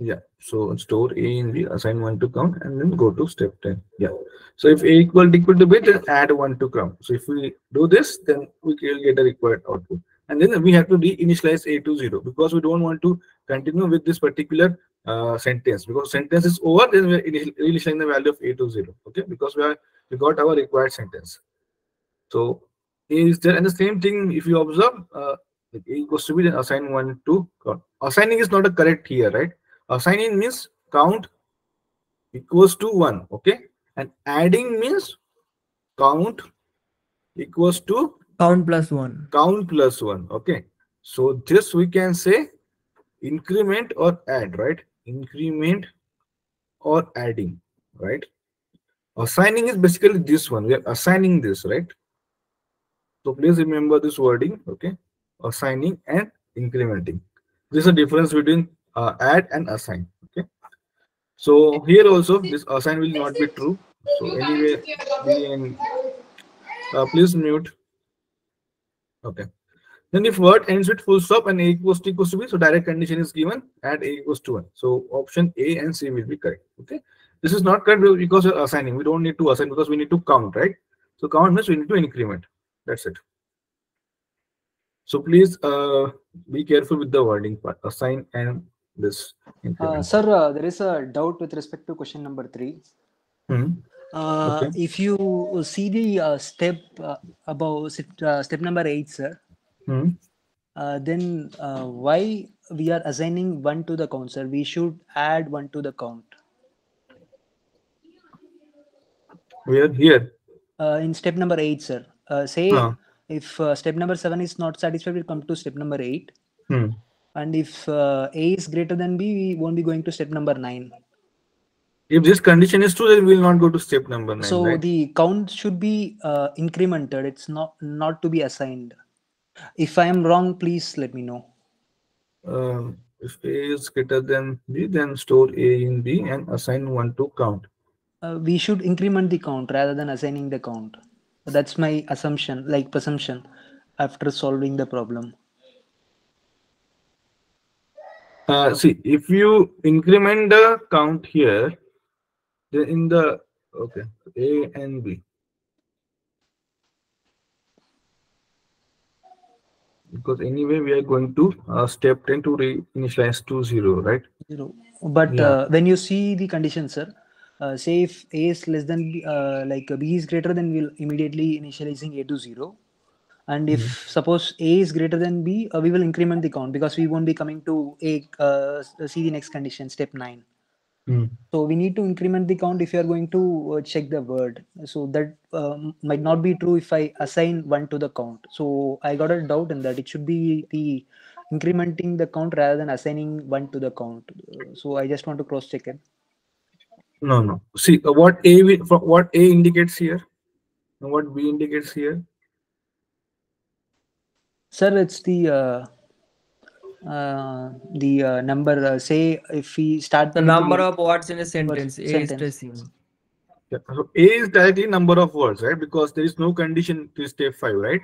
Yeah, so store A in B, assign one to count, and then go to step 10. Yeah. So if A equal to equal to B, then add one to count. So if we do this, then we will get a required output. And then we have to reinitialize A to zero because we don't want to continue with this particular uh, sentence because sentence is over, then we are reinitializing the value of A to zero. Okay, because we are we got our required sentence. So is there, and the same thing if you observe, uh, A equals to B, then assign one to count. Assigning is not a correct here, right? Uh, assigning means count equals to 1 okay? And adding means count equals to count plus 1 count plus 1 okay? So this we can say increment or add right? Increment or adding right? Assigning is basically this one. We are assigning this right? So please remember this wording okay? Assigning and incrementing. This is the difference between uh, add and assign okay? So here also this assign will not be true. so anyway uh, please mute. Okay. Then if word ends with full stop and a equals to equals to b so direct condition is given add a equals to 1 so option a and c will be correct okay? This is not correct because we're assigning. We don't need to assign because we need to count right? So count means we need to increment. That's it. So please uh, be careful with the wording part. Assign and this uh, sir uh, there is a doubt with respect to question number three hmm. uh, Okay. if you see the uh, step uh, above step, uh, step number eight sir Hmm. uh, then uh, why we are assigning one to the count, sir? We should add one to the count. We are here. Uh, in step number eight, sir. Uh, say Huh. if uh, step number seven is not satisfied, we'll come to step number eight. Hmm. And if uh, A is greater than B, we won't be going to step number nine. If this condition is true, then we will not go to step number nine. so right? the count should be uh, incremented. It's not not to be assigned. If I am wrong, please let me know. um, if A is greater than B, then store A in B and assign one to count. Uh, we should increment the count rather than assigning the count. That's my assumption, like presumption, after solving the problem. Uh, see, if you increment the count here, then in the okay A and B. Because anyway, we are going to uh, step 10 to reinitialize to zero, right? Zero. But Yeah. uh, when you see the condition, sir, uh, say if A is less than B, uh, like B is greater, then we'll immediately initializing A to zero. And if suppose A is greater than B, uh, we will increment the count because we won't be coming to A. Uh, see the next condition, step nine. Hmm. So we need to increment the count if you are going to uh, check the word. So that um, might not be true if I assign one to the count. So I got a doubt in that it should be the incrementing the count rather than assigning one to the count. So I just want to cross check it. No, no. See uh, what A what A indicates here, what B indicates here. Sir, it's the uh, uh, the uh, number. Uh, say if we start The number A- of words in a sentence. A is sentence. stressing. Yeah. So A is directly number of words, right? Because there is no condition to step five, right?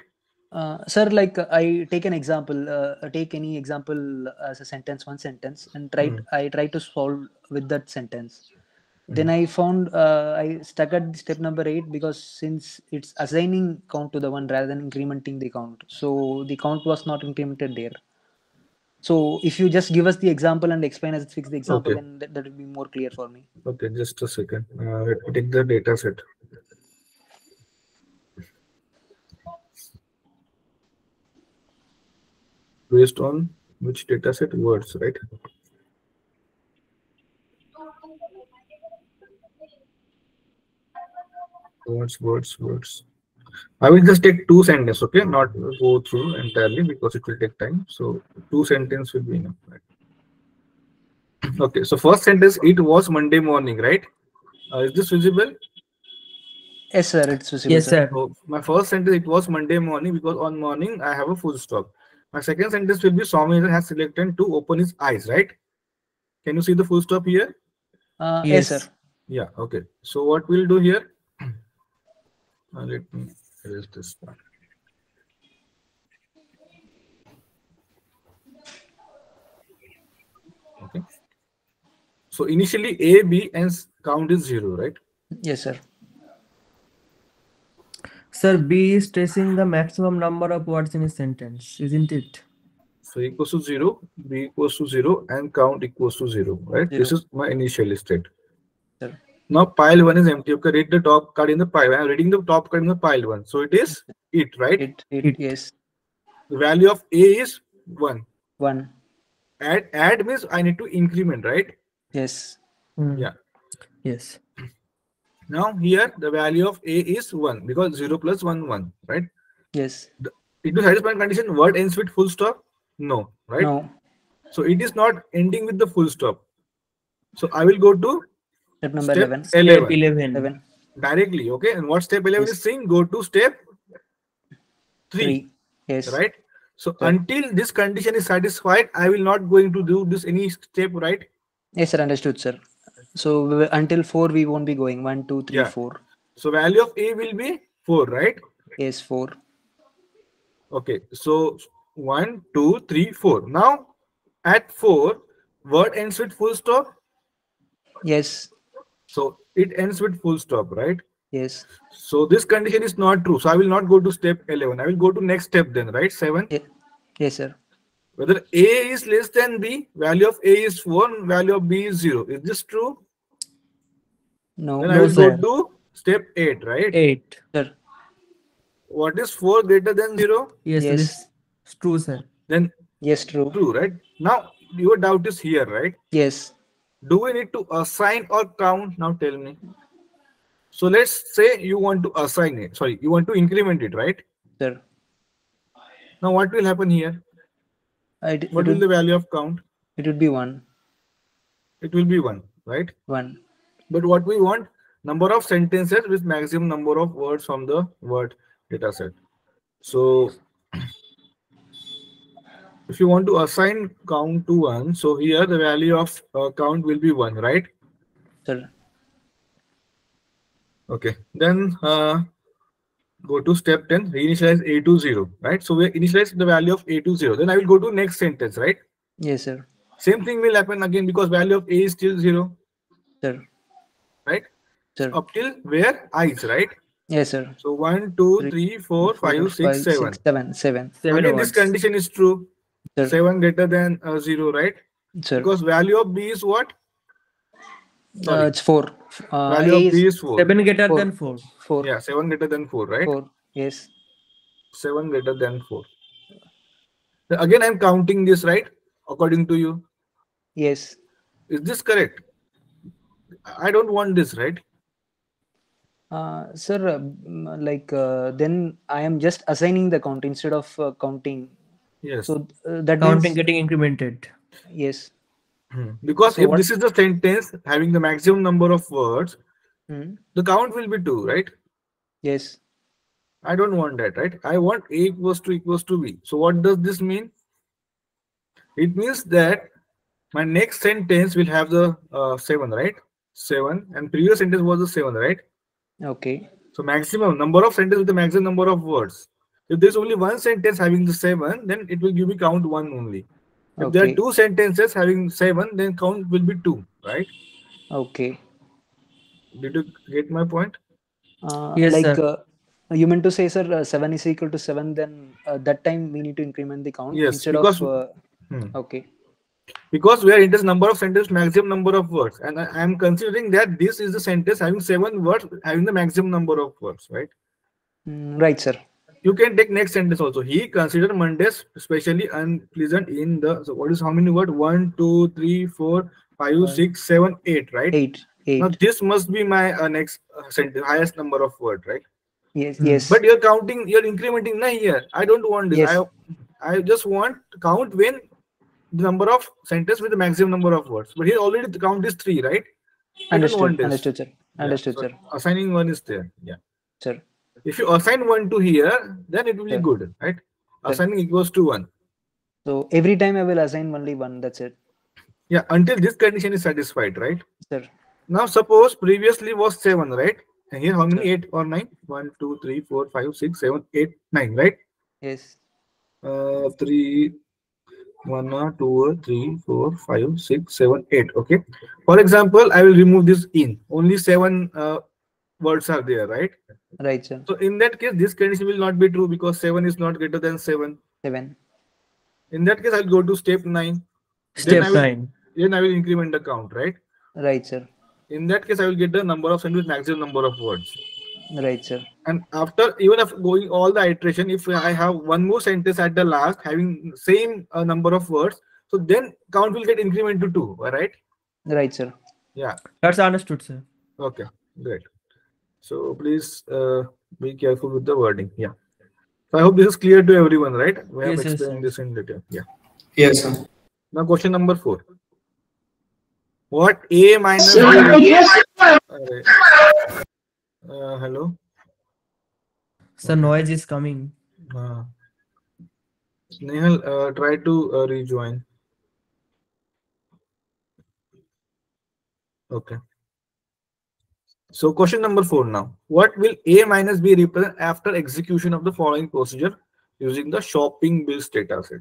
Uh, sir, like uh, I take an example, uh, take any example as a sentence, one sentence, and try. Mm. I try to solve with that sentence. Then I found uh, I stuck at step number eight because since it's assigning count to the one rather than incrementing the count, so the count was not incremented there. So if you just give us the example and explain as it fix the example, Okay. then that, that will be more clear for me. Okay, just a second. Uh, let me take the data set. Based on which data set words, right? Words, words, words. I will just take two sentences, okay? Not go through entirely because it will take time. So two sentences will be enough. Right? Okay, so first sentence, it was Monday morning, right? Uh, is this visible? Yes, sir. It's visible. Yes, sir. So my first sentence, it was Monday morning because on morning I have a full stop. My second sentence will be Swami has selected to open his eyes, right? Can you see the full stop here? Uh, yes. sir. Yeah, okay. So what we'll do here, let me erase this one. Okay. So initially A, B, and count is zero, right? Yes, sir. Sir, B is tracing the maximum number of words in a sentence, isn't it? So equals to zero, B equals to zero, and count equals to zero, right? This is my initial state. Sir. Now pile one is empty. Okay, read the top card in the pile. I'm reading the top card in the pile one. So it is it, right? It, it, yes. The value of A is one. One. Add add means I need to increment, right? Yes. Hmm. Yeah. Yes. Now here the value of A is one because zero plus one one, right? Yes. It will satisfy condition. Word ends with full stop. No, right? No. So it is not ending with the full stop. So I will go to Step number step 11. 11. 11. 11. directly. Okay, and what step 11 is saying? Go to step 3, Three. Yes. right? So Sir. until this condition is satisfied, I will not going to do this any step, right? Yes, sir. Understood, sir. So until four, we won't be going. One, two, three, Yeah. four. So value of A will be 4, right? Yes, four. Okay, so 1, 2, 3, 4. Now at 4, word ends with full stop. Yes. So it ends with full stop, right? Yes. So this condition is not true. So I will not go to step 11. I will go to next step then, right? 7. Yes, sir. Whether A is less than B, value of A is 1, value of B is 0. Is this true? No. Then I will sir. go to step 8, right? 8. Sir. What is 4 greater than 0? Yes, Yes. this is true, sir. then Yes, true. true, right? Now your doubt is here, right? Yes. Do we need to assign or count? Now tell me. So let's say you want to assign it. Sorry, you want to increment it, right? Sir. Now what will happen here? It, What it, will the value of count? it would be one. It will be one, right? One. But what we want number of sentences with maximum number of words from the word data set. So if you want to assign count to one, so here the value of uh, count will be one, right? Sir. Okay. Then uh, go to step 10, reinitialize a to 0, right? So we initialize the value of a to 0. Then I will go to next sentence, right? Yes, sir. Same thing will happen again because value of a is still 0, Sir. right? Sir. Up till where i is, right? Yes, sir. So 1, 2, 3, 4, 5, 6, 7. six, seven, seven. Again, this condition is true. Sir. 7 greater than uh, 0, right? Sir. Because value of b is what? Uh, it's four. Uh, value A of b is 4. Seven greater Four. than four. four. Yeah, 7 greater than 4, right? Four. Yes. 7 greater than 4. Then Again, I'm counting this, right? According to you. Yes. Is this correct? I don't want this, right? Uh, sir, uh, mm, like uh, then I am just assigning the count instead of uh, counting. Yes. So uh, that Counting means getting incremented. yes. Hmm. Because So if what- this is the sentence having the maximum number of words, Hmm. the count will be 2, right? Yes. I don't want that, right? I want A equals to equals to B. So what does this mean? It means that my next sentence will have the uh, 7, right? 7 and previous sentence was the 7, right? Okay. So maximum number of sentences with the maximum number of words. If there's only one sentence having the 7, then it will give me count 1 only. If there are two sentences having 7, then count will be 2, right? Okay. Did you get my point? Uh, Yes, like sir. uh, you meant to say, sir, uh, seven is equal to seven. Then uh, that time we need to increment the count Yes, instead because- of. Uh, Hmm. okay. Because we are in this number of sentences, maximum number of words. And I am considering that this is the sentence having 7 words, having the maximum number of words, right? Mm, right, sir. You can take next sentence also. He considered Mondays especially unpleasant in the. So what is how many words? One, two, three, four, five, One. six, seven, eight, right? Eight. Eight. Now this must be my uh, next uh, sentence, highest number of word, right? yes. Yes. But you're counting, you're incrementing na here. I don't want this. Yes. I I just want to count when the number of sentence with the maximum number of words. But here already count is three, right? Understood. Understood, sir. Yeah, so sir. Assigning one is there. Yeah. Sir. If you assign one to here, then it will be good, right? Sir. Assigning equals to one. So every time I will assign only one. That's it, Yeah, until this condition is satisfied, right? sir. Now suppose previously was seven, right? And here how many eight or nine? One, two, three, four, five, six, seven, eight, nine, right? Yes. Uh, three, one, uh, two, uh, three, four, five, six, seven, eight. Okay. For example, I will remove this in. Only seven uh, words are there, right? Right, sir. So in that case, this condition will not be true because seven is not greater than seven. Seven. In that case, I'll go to step nine. Step I will, nine. Then I will increment the count, right? Right, sir. In that case, I will get the number of sentences maximum number of words. Right, sir. And after even after going all the iteration, if I have one more sentence at the last having same uh, number of words, so then count will get increment to two, right? Right, sir. Yeah. That's understood, sir. Okay. Great. So please uh, be careful with the wording. Yeah. So I hope this is clear to everyone, right? We have Yes, yes, explained sir. this in detail. Yeah. Yes, sir. Now question number four. What a minus So, b I guess- Alright. Uh, hello. Sir, noise is coming. Uh, Snehal, uh, try to uh, rejoin. Okay. So question number four now. What will A minus B represent after execution of the following procedure using the shopping bills data set?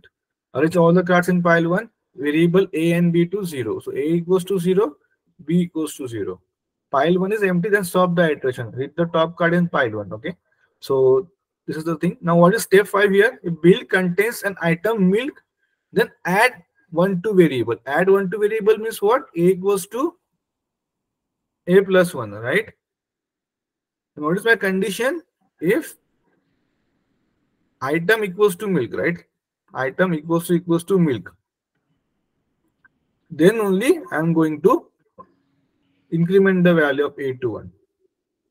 Arrange all the cards in pile one, variable A and B to zero. So A equals to zero, B equals to zero. Pile one is empty, then stop the iteration. Read the top card in pile one. Okay. So this is the thing. Now what is step five here? If bill contains an item milk, then add one to variable. Add one to variable means what? A equals to a plus 1, right? And what is my condition? If item equals to milk, right? item equals to equals to milk. Then only I'm going to increment the value of A to 1.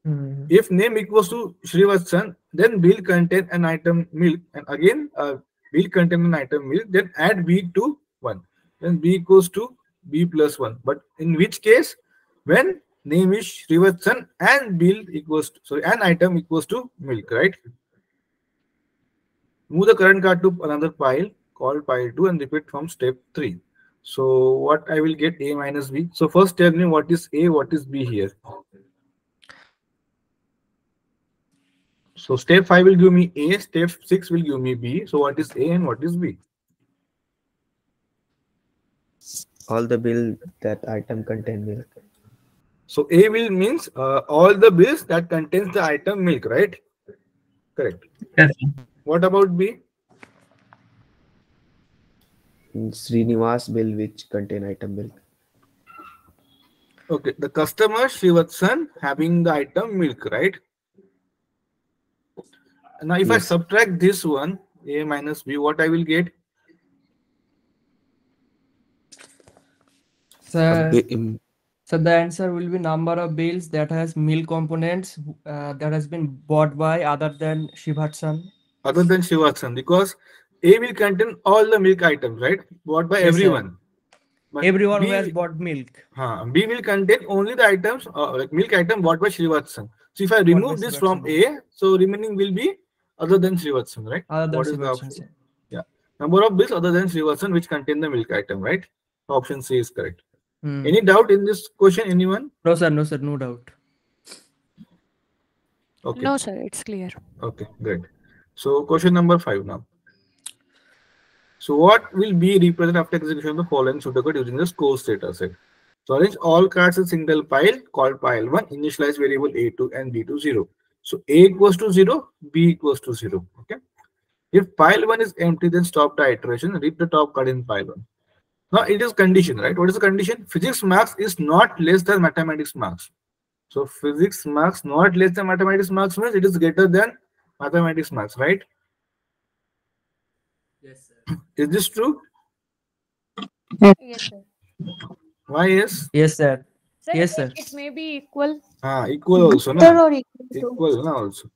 Hmm. If name equals to Srivatsan, then bill contain an item milk, and again uh, bill contain an item milk, then add B to 1. Then B equals to B plus 1. But in which case, when name is Srivatsan and bill equals to, sorry, an item equals to milk, right? Move the current card to another pile called pile 2 and repeat from step 3. So what I will get A minus B. So first tell me what is A, what is B here. So step 5 will give me A, step 6 will give me B. So what is A and what is B? All the bill that item contain milk. So A will means uh, all the bills that contains the item milk, right? Correct. Yes. What about B? Srinivas bill which contain item milk. Okay, the customer Srivatsan having the item milk, right? Now if I subtract this one, A minus B, what I will get? So, bi- im- so the answer will be number of bills that has milk components uh, that has been bought by other than Srivatsan. Other than Srivatsan, because A will contain all the milk items, right? Bought by Yes, everyone. Everyone B, who has bought milk. huh, B will contain only the items, uh, like milk item bought by Srivatsan. So if I remove this from A, so remaining will be other than Srivatsan, right? Other than What is the Srivatsan. Yeah. Number of bills other than Srivatsan which contain the milk item, right? Option C is correct. Hmm. Any doubt in this question, anyone? No, sir, no, sir, no doubt. Okay. No, sir, it's clear. Okay, good. So question number five now. So what will be represented after execution of the following pseudocode using the scores data set? So arrange all cards in single pile called pile 1, initialize variable A2 and B to 0. So A equals to 0, B equals to 0. Okay. If pile 1 is empty, then stop the iteration, read the top card in pile 1. Now it is condition, right? What is the condition? Physics marks is not less than mathematics marks. So physics marks not less than mathematics marks means it is greater than mathematics marks, right? Yes, sir. Is this true? Yes, sir. Why yes? Yes, sir. Sir, Yes, sir. It may be equal. Ah, equal also, Greater no? or equal to. Equal, no, also.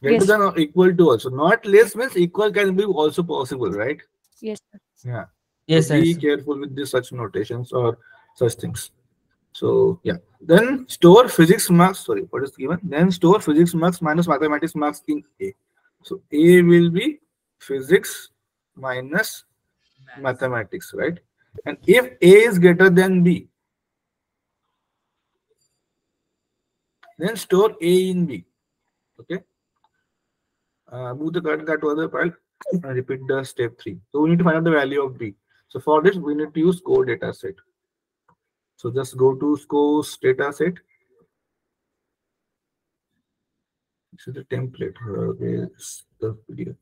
Greater Yes. than or equal to also. Not less means equal can be also possible, right? Yes, sir. Yeah. Yes, so sir. be careful with this such notations or such things. So yeah. Then store physics marks. Sorry, what is given? Then store physics marks minus mathematics marks in A. So A will be physics minus mathematics, right? And if A is greater than B, then store A in B. Okay. Uh, move the current card to other file and repeat the step three. So we need to find out the value of B. So for this, we need to use score data set. So just go to scores data set. This is the template. Uh, Where is the video?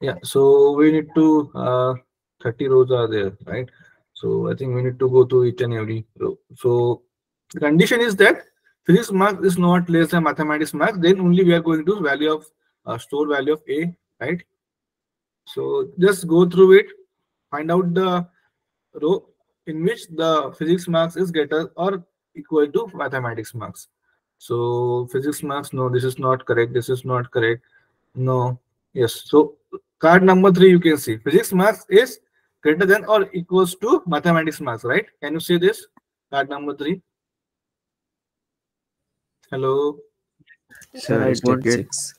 Yeah, so we need to, uh, 30 rows are there, right? So I think we need to go to each and every row. So the condition is that physics mark is not less than mathematics mark, then only we are going to value of uh, store value of A, right? So just go through it, find out the row in which the physics marks is greater or equal to mathematics marks. So physics marks, no, this is not correct. This is not correct. No, yes. So card number three, you can see physics marks is greater than or equals to mathematics marks, right? Can you see this? Card number three. Hello. Sir, I step want six.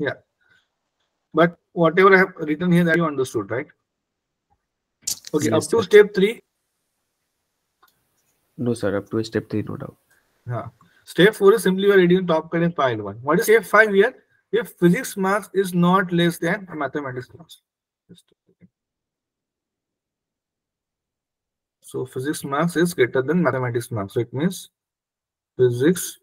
Yeah. But whatever I have written here that you understood, right? Okay, Yes, up to sir. step three. No, sir. Up to step three, no doubt. Yeah. Step four is simply we are reading top in pile one. What is step five here? If physics marks is not less than mathematics marks. Just a second. So physics marks is greater than mathematics marks. So it means physics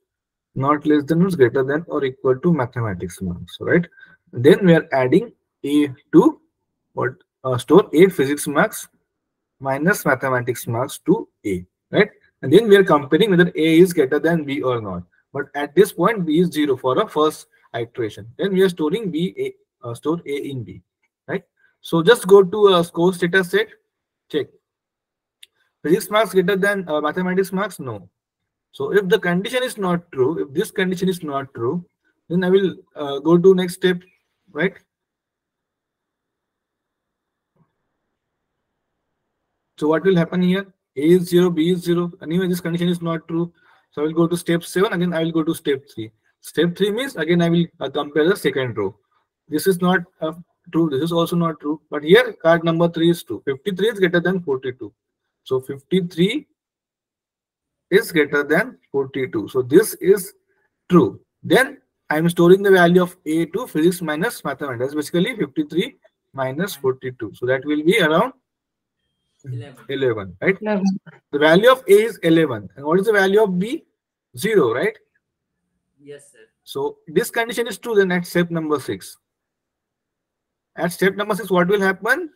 not less than is greater than or equal to mathematics marks, right? Then we are adding A to what uh, store A physics marks minus mathematics marks to A, right? And then we are comparing whether A is greater than B or not. But at this point, b is zero for a first iteration. Then we are storing b a uh, store a in b, right? So just go to a score status set, check. Physics marks greater than uh, mathematics marks? No. So if the condition is not true, if this condition is not true, then I will uh, go to next step, right? So what will happen here? A is 0, B is 0. Anyway, this condition is not true. So I will go to step 7. Again, I will go to step 3. Step 3 means, again, I will uh, compare the second row. This is not uh, true. This is also not true. But here, card number 3 is true. 53 is greater than 42. So 53 is greater than 42. So this is true. Then I am storing the value of A to physics minus mathematics. Basically 53 minus 42. So that will be around 11, 11 right? 11. The value of A is 11. And what is the value of B? 0, right? Yes, sir. So this condition is true then at step number 6. At step number 6, what will happen?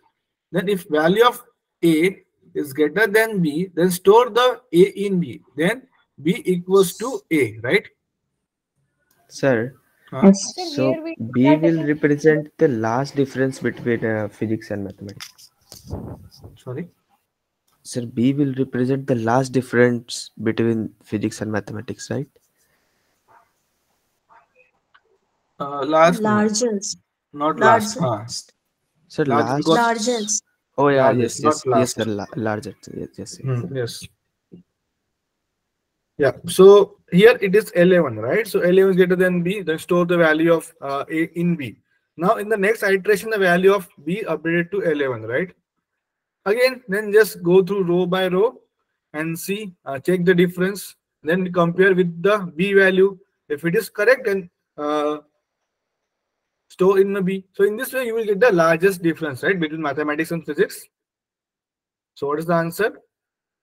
Then if value of A is greater than B, then store the A in B. Then B equals to A, right? Sir, Huh? so B will represent the last difference between uh, physics and mathematics. Sorry? Sir, B will represent the last difference between physics and mathematics, right? Uh, last. Largest. not last. Huh. Largest. Sir, Large last. Largest. Oh yeah, Largest, yes, yes, yes, sir. La largest. Yes, yes. yes. Hmm, yes. Yeah. So here it is 11, right? So 11 is greater than B. Then store the value of uh, A in B. Now in the next iteration, the value of B updated to 11, right? Again, then just go through row by row and see, uh, check the difference. Then compare with the B value. If it is correct, then uh, store in the B. So in this way, you will get the largest difference, right, between mathematics and physics. So what is the answer?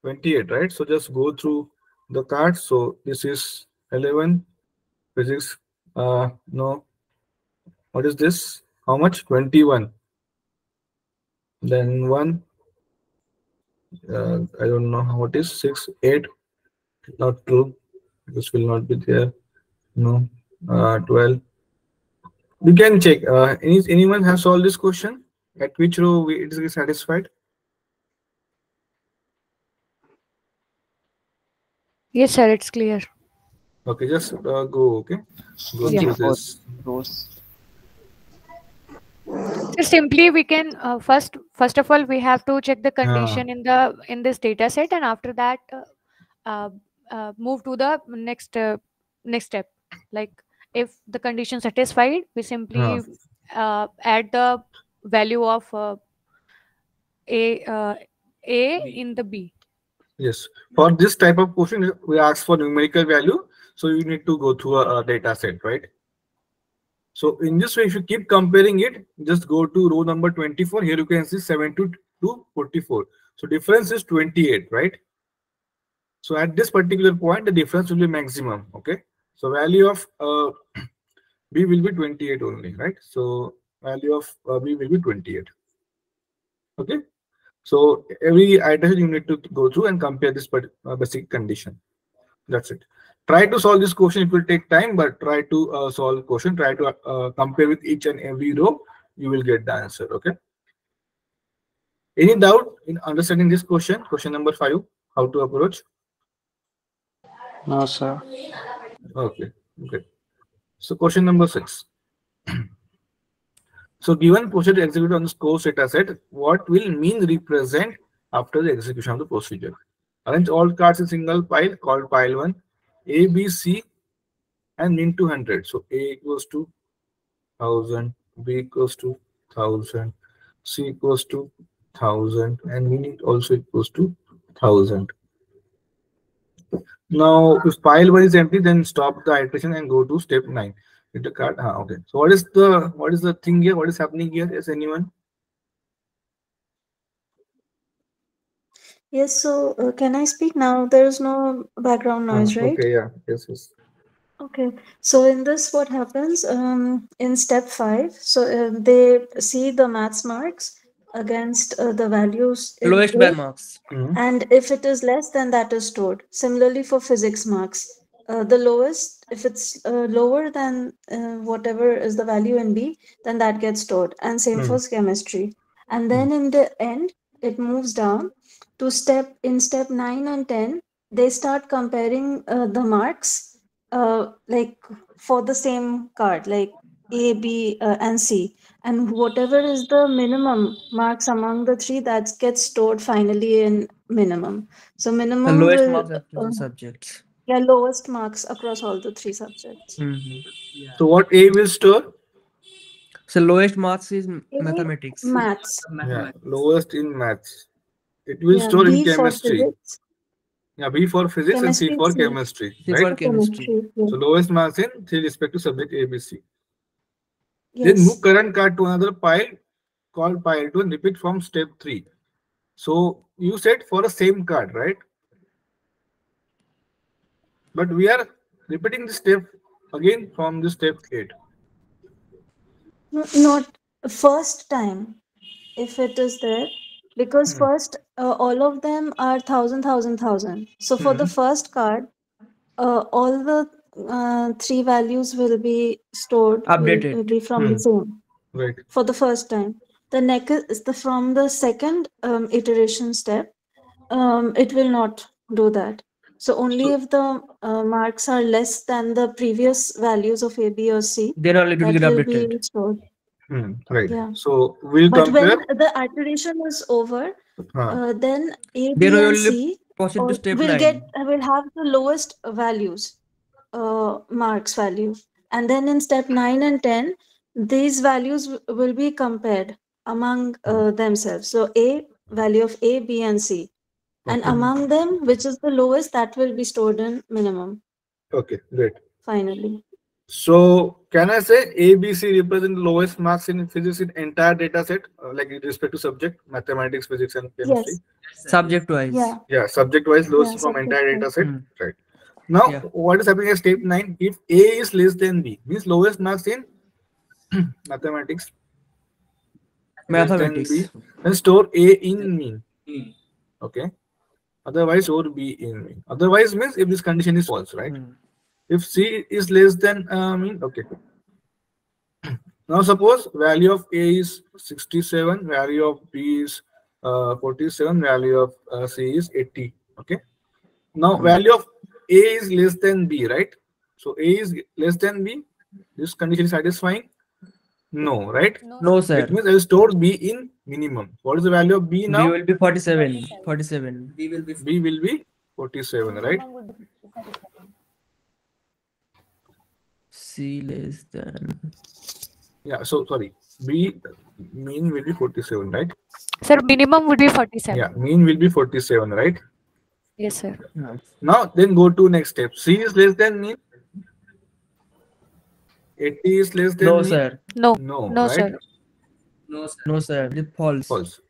28, right? So just go through the card. So this is 11 physics. Uh, no. What is this? How much? 21. Then one. Uh, I don't know how it is. Six, eight. Not true. This will not be there. No. Uh, 12. You can check. Uh, any, anyone has solved this question? At which row it is satisfied? Yes, sir, it's clear. Okay, just uh, go. Okay, go Yeah. through this. So simply we can uh, first first of all we have to check the condition in the in this data set and after that uh, uh, uh, move to the next uh, next step like if the condition satisfied we simply uh, add the value of uh, a uh, a in the b Yes. For this type of question, we ask for numerical value. So you need to go through a, a data set, right? So in this way, if you keep comparing it, just go to row number 24. Here you can see 72 to 44. So difference is 28, right? So at this particular point, the difference will be maximum, okay? So value of uh, *clears throat* B will be 28 only, right? So value of uh, B will be 28. Okay. So every iteration you need to go through and compare this uh, basic condition. That's it. Try to solve this question. It will take time, but try to uh, solve question. Try to uh, compare with each and every row. You will get the answer. Okay. Any doubt in understanding this question? Question number five. How to approach? No, sir. Okay. Okay. So question number six. *clears throat* So given procedure executed on the scores data set, what will mean represent after the execution of the procedure? Arrange all cards in single pile called pile 1, A, B, C, and mean 200. So A equals to 1000, B equals to 1000, C equals to 1000, and mean also equals to 1000. Now, if pile 1 is empty, then stop the iteration and go to step 9 with the card. Ah, okay. So what is the what is the thing here? What is happening here? Is anyone? Yes, so uh, can I speak now? There is no background Ah, noise, right? Okay, yeah. Yes, yes. Okay, so in this, what happens um, in step five? So uh, they see the maths marks against uh, the values. Lowest A, band marks. Mhm. And if it is less, then that is stored. Similarly for physics marks, uh, the lowest if it's uh, lower than uh, whatever is the value in b then that gets stored. And same Hmm. for chemistry. And then in the end it moves down to step in step 9 and 10 they start comparing uh, the marks uh, like for the same card like a b uh, and c. And whatever is the minimum marks among the three that gets stored finally in minimum. So The minimum lowest will marks uh, subjects. Yeah lowest marks across all the three subjects Mhm. So what A will store? So lowest marks is m- A, mathematics. maths Yeah, lowest in maths. It will yeah store in b for chemistry. Yeah, B for physics and C for c chemistry. C Right? for chemistry. chemistry yeah. So lowest marks in three respective subject A, B, C. Then move current card to another pile called pile two and repeat from step three. So you said for the same card, right? But we are repeating the step again from the step eight. Not first time if it is there because Hmm. first uh, all of them are thousand thousand thousand so for the Hmm. first card uh, all the uh, three values will be stored Updated. will be from Hmm. the same Right. for the first time the next is the from the second um, iteration step um, it will not do that so only So if the uh, marks are less than the previous values of a b or c Then only it will that get will updated. be stored hmm, right. yeah So we'll but when the iteration is over Huh. uh, then a b Then we and will c proceed to all step will nine. get will have the lowest values uh, marks value and then in step 9 and 10 these values will be compared among uh, themselves so a value of a b and c and Okay. among them which is the lowest that will be stored in minimum Okay, great. finally So can I say A, B, C represent lowest marks in physics in entire data set, uh, like with respect to subject, mathematics, physics, and chemistry? yes Subject wise. yeah Yeah, subject wise lowest yeah from entire data set. Hmm. Right. Now, Yeah. what is happening at step 9? If A is less than B, means lowest marks in *clears throat* mathematics less than Mathematics. B, then store A in mean. Okay. Otherwise, store be in mean. Otherwise means if this condition is false, right? Hmm. If C is less than uh, mean, okay. *clears throat* Now suppose value of A is 67, value of B is uh, 47, value of uh, C is 80. Okay. Now value of A is less than B, right? So A is less than B. This condition is satisfying. No, right? No, sir. It means I will store B in minimum. What is the value of B now? B will be 47. 47. B will be B will be 47, right? C less than. Yeah. So sorry. B mean will be 47, right? Sir, minimum would be 47. Yeah. Mean will be 47, right? Yes, sir. Now then go to next step. C is less than mean. 80 is less than No, mean. sir. No. No. No, right? sir. No, sir. No, sir. It is false. False.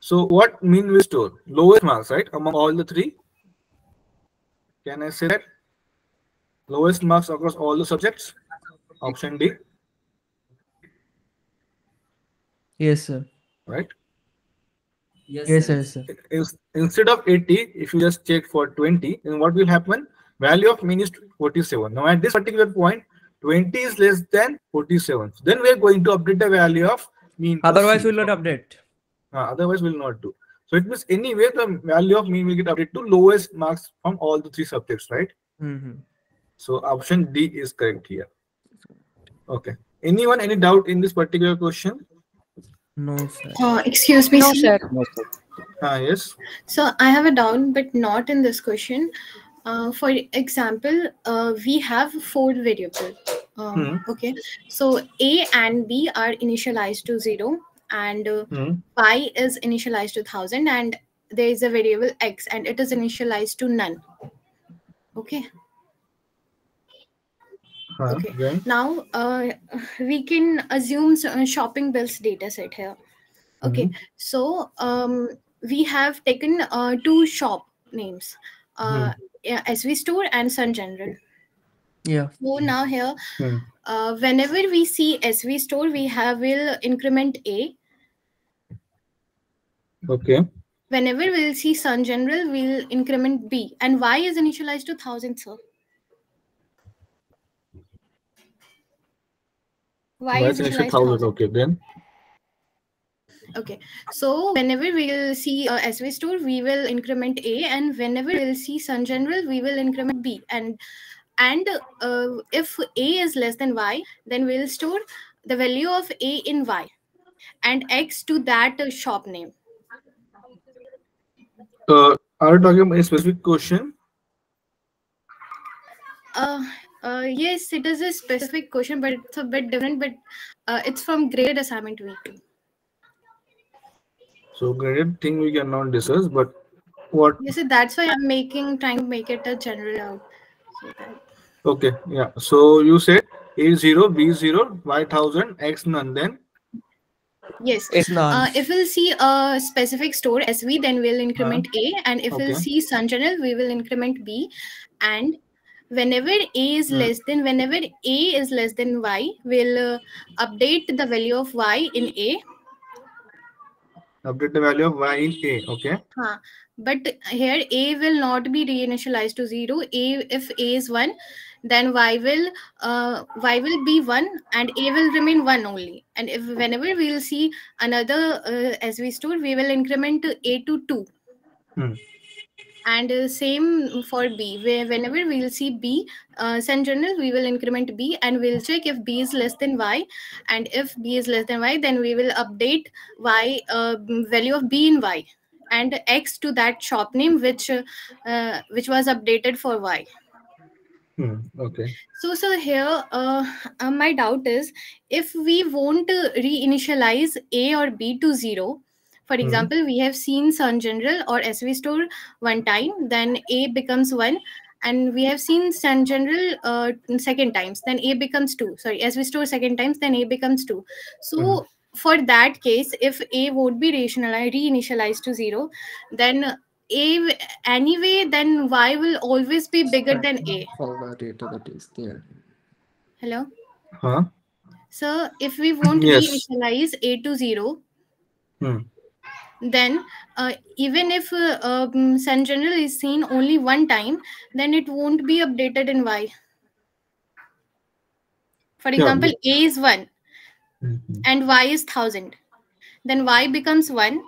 So what mean will store? Lowest marks, right? Among all the three. Can I say that? Lowest marks across all the subjects. Option D, Yes, sir. right? Yes, yes, sir. Ins- Instead of 80, if you just check for 20, then what will happen? Value of mean is 47. Now at this particular point, 20 is less than 47. So then we are going to update the value of mean. Otherwise, we will not update. Uh, otherwise, we will not do. So it means anyway, the value of mean will get updated to lowest marks from all the three subjects, right? hmm So option D is correct here. Okay. Anyone, any doubt in this particular question? No, sir. Uh, excuse me, No, sir. sir. Ah, yes. So I have a doubt, but not in this question. Uh, for example, uh, we have four variables. Um, Hmm. Okay, so A and B are initialized to zero, and uh, Hmm. Y is initialized to thousand, and there is a variable X, and it is initialized to none. Okay. Huh, Okay. Now uh, we can assume uh, shopping bills data set here. Okay, Mhm. so um, we have taken uh, two shop names, uh, yeah, SV Store and Sun General. Yeah. So now here, Hmm. uh, whenever we see SV Store, we have will increment A. Okay. whenever we'll see sun general, we'll increment b. And y is initialized to 1000, sir. Y Why is is it initialized to 1000? 1000. Okay, then. Okay, so whenever we'll see a SV store, we will increment A, and whenever we'll see Sun General, we will increment B. And and uh, if A is less than Y, then we'll store the value of A in Y, and X to that shop name. Uh, are you talking about a specific question? Uh, uh, yes, it is a specific question, but it's a bit different. But uh, it's from graded assignment week. So graded thing we cannot discuss, but what? Yes, so that's why I'm making trying to make it a general out. So that- Okay, yeah. So you said A zero, B zero, Y thousand, X none. Then Yes. It's none. Uh, if we'll see a specific store SV, then we'll increment A, and if we'll see Sun General we will increment B. And whenever A is Hmm. less than, whenever A is less than Y, we'll uh, update the value of Y in A. update the value of Y in A. Okay. Huh. But here A will not be reinitialized to zero. A if A is one, then Y will uh, Y will be one and A will remain one only. And if whenever we will see another uh, SV store, we will increment A to two. Hmm. And uh, same for B. Where whenever we will see B, uh, we will increment B and we'll check if B is less than Y. And if B is less than Y, then we will update Y uh, value of B in Y and X to that shop name which uh, uh, which was updated for Y. Hmm. Okay. So, so here, uh, uh, my doubt is if we want to reinitialize A or B to zero, for Mhm. example, we have seen Sun General or SV Store one time, then A becomes one, and we have seen Sun General uh, second times, then A becomes two. Sorry, SV Store second times, then A becomes two. So, for that case, if A would be rationalized, reinitialized to zero, then a anyway, then Y will always be bigger than A. all the data that is there. Hello. Huh? So if we want to Yes. reinitialize A to zero, Hmm. Then uh, even if uh, um, Sun General is seen only one time, then it won't be updated in Y. For example, but- A is one Mhm. and Y is thousand. Then Y becomes one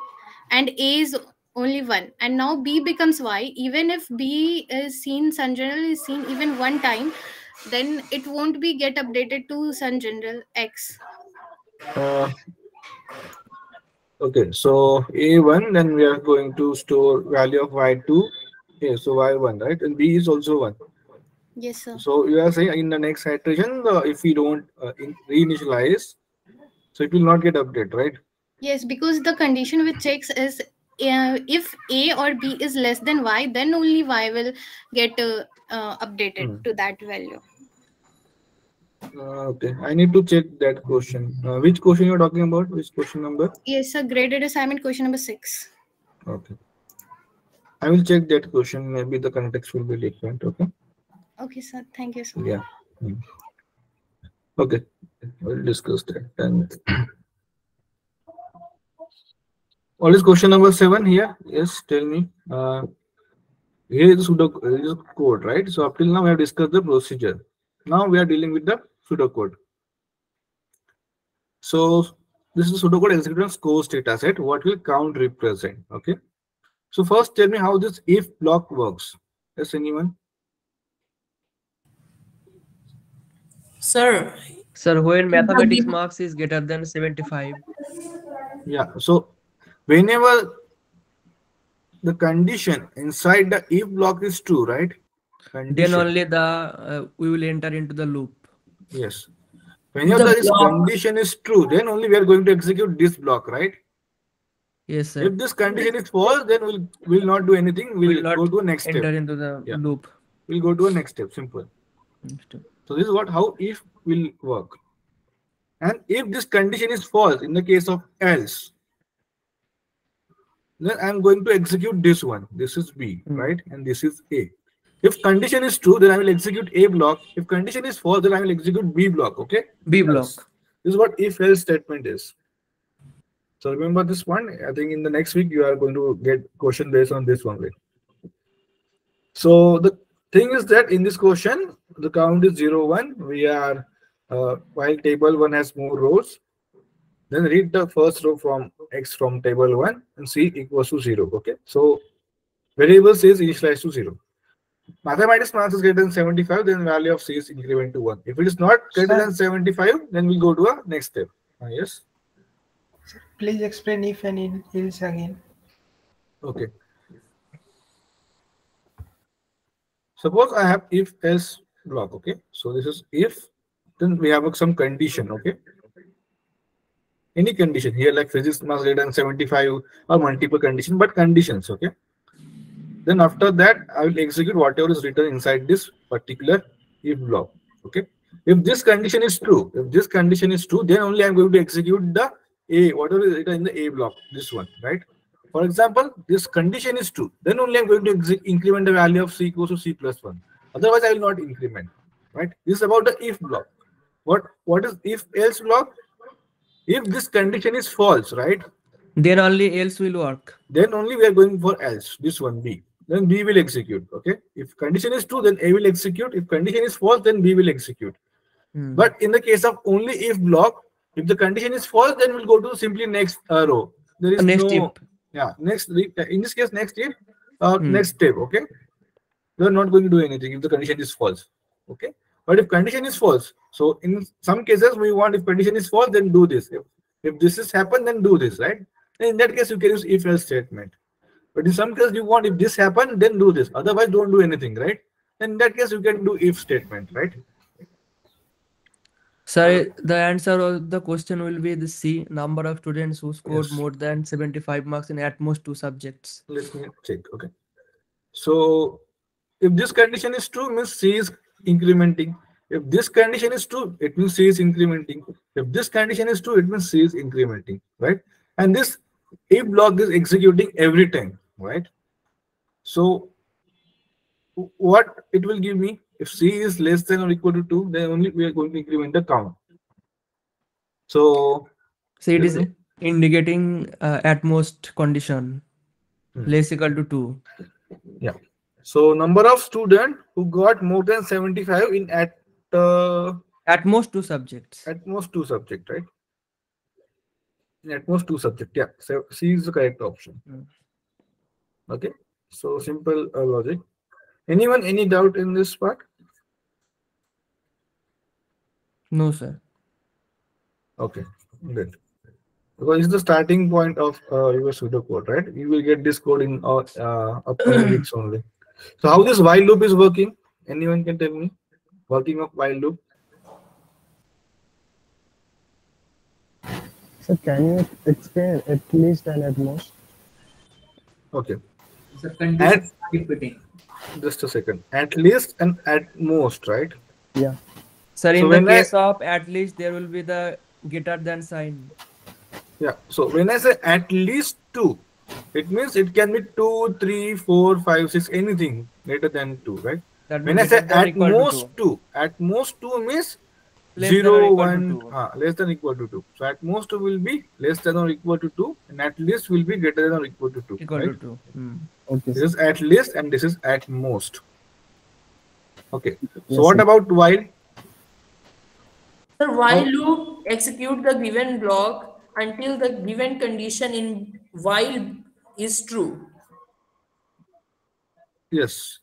and A is only one. And now B becomes Y. Even if B is seen, Sun General is seen even one time, then it won't be get updated to Sun General X. Uh, okay. So A1, then we are going to store value of Y2. Okay, so Y1, right? And B is also one. Yes, sir. So you are saying in the next iteration, uh, if we don't uh, in- reinitialize, so it will not get updated, right? Yes, because the condition which checks is uh, if A or B is less than Y, then only Y will get uh, uh, updated Hmm. to that value. Uh, okay, I need to check that question. Uh, which question you're talking about? Which question number? Yes, sir. Graded assignment question number six. Okay. I will check that question. Maybe the context will be different. Okay. Okay, sir. Thank you, sir. Yeah. Hmm. Okay. We'll discuss that. And What *clears throat* is question number seven here? Yes, tell me. Uh, here is the code, right? So up till now we have discussed the procedure. Now we are dealing with the pseudocode. So this is pseudocode executed on scores data set. What will count represent? Okay. So first tell me how this if block works. Yes, anyone? Sir, Sir, when mathematics marks is greater than 75. Yeah. So whenever the condition inside the if block is true, right? Then only the uh, we will enter into the loop. Yes. Whenever The this condition is true, then only we are going to execute this block, right? Yes, sir. If this condition is false, then we'll we'll not do anything. We'll, Will go to next step. enter into the Yeah. loop. We'll go to a next step. Simple. So this is what how if will work. And if this condition is false in the case of else, then I'm going to execute this one. This is B, hmm. right? And this is A. If condition is true, then I will execute A block. If condition is false, then I will execute B block. Okay? B block. This is what if else statement is. So remember this one. I think in the next week you are going to get question based on this one. So the thing is that in this question, the count is zero one. We are uh, while table one has more rows. Then read the first row from x from table one and c equals to zero. Okay. So variable c is initialized to zero. Mathematics maths is greater than 75, then value of c is increment to 1. If it is not greater Sir. than 75, then we go to a next step. Uh, yes. Please explain if and in- else again. Okay. Suppose I have if else block. Okay. So this is if, then we have some condition. Okay. Any condition here, like physics must greater than 75 or multiple condition, but conditions. Okay. Then after that, I will execute whatever is written inside this particular if block. Okay. If this condition is true, if this condition is true, then only I'm going to execute the A, whatever is written in the A block, this one, right? For example, this condition is true, then only I'm going to increment the value of C equals to C plus 1. Otherwise, I will not increment, right? This is about the if block. What What is if else block? If this condition is false, right? Then only else will work. Then only we are going for else, this one B. Then B will execute, okay? If condition is true, then A will execute. If condition is false, then B will execute. Hmm. But in the case of only if block, if the condition is false, then we'll go to simply next uh, row. There is Next no, yeah, next in this case, next if, uh, Hmm. next step. Okay, you are not going to do anything if the condition is false. Okay, but if condition is false, so in some cases we want if condition is false, then do this. If, if this is happen, then do this, right? Then in that case, you can use if else statement. But in some cases, you want if this happen, then do this. Otherwise, don't do anything, right? Then in that case, you can do if statement, right? Sorry, the answer of the question will be the C, number of students who scored Yes. more than 75 marks in at most two subjects. let me check okay so if this condition is true means c is incrementing if this condition is true it means c is incrementing if this condition is true it means c is incrementing right and this if block is executing every time right so what it will give me if c is less than or equal to 2 then only we are going to increment the count so So it is indicating uh, at most condition Hmm. less equal to 2. Yeah. So number of student who got more than 75 in at uh, At most two subjects. at most two subject, right? In At most two subject. Yeah. So C is the correct option. Hmm. Okay. So simple uh, logic. Anyone any doubt in this part? No, sir. Okay. Good. Because it's the starting point of uh, your pseudocode, right? You will get this code in uh, uh, upcoming weeks only. So how this while loop is working? Anyone can tell me? Working of while loop? So can you explain at least and at most? Okay. The At, condition repeating. just a second. At least and at most, right? Yeah. Sir, in the when I- case of at least there will be the greater than sign. Yeah. So when I say at least two, it means it can be two, three, four, five, six, anything greater than two, right? That When I say at most two. two, at most two means Less than zero, one, ah, less than equal to two. So at most will be less than or equal to two, and at least will be greater than or equal to two. Equal to 2. Hmm. Okay. This is at least and this is at most. Okay. So Yes, what sir. about while? Sir, while loop execute the given block until the given condition in while is true. Yes.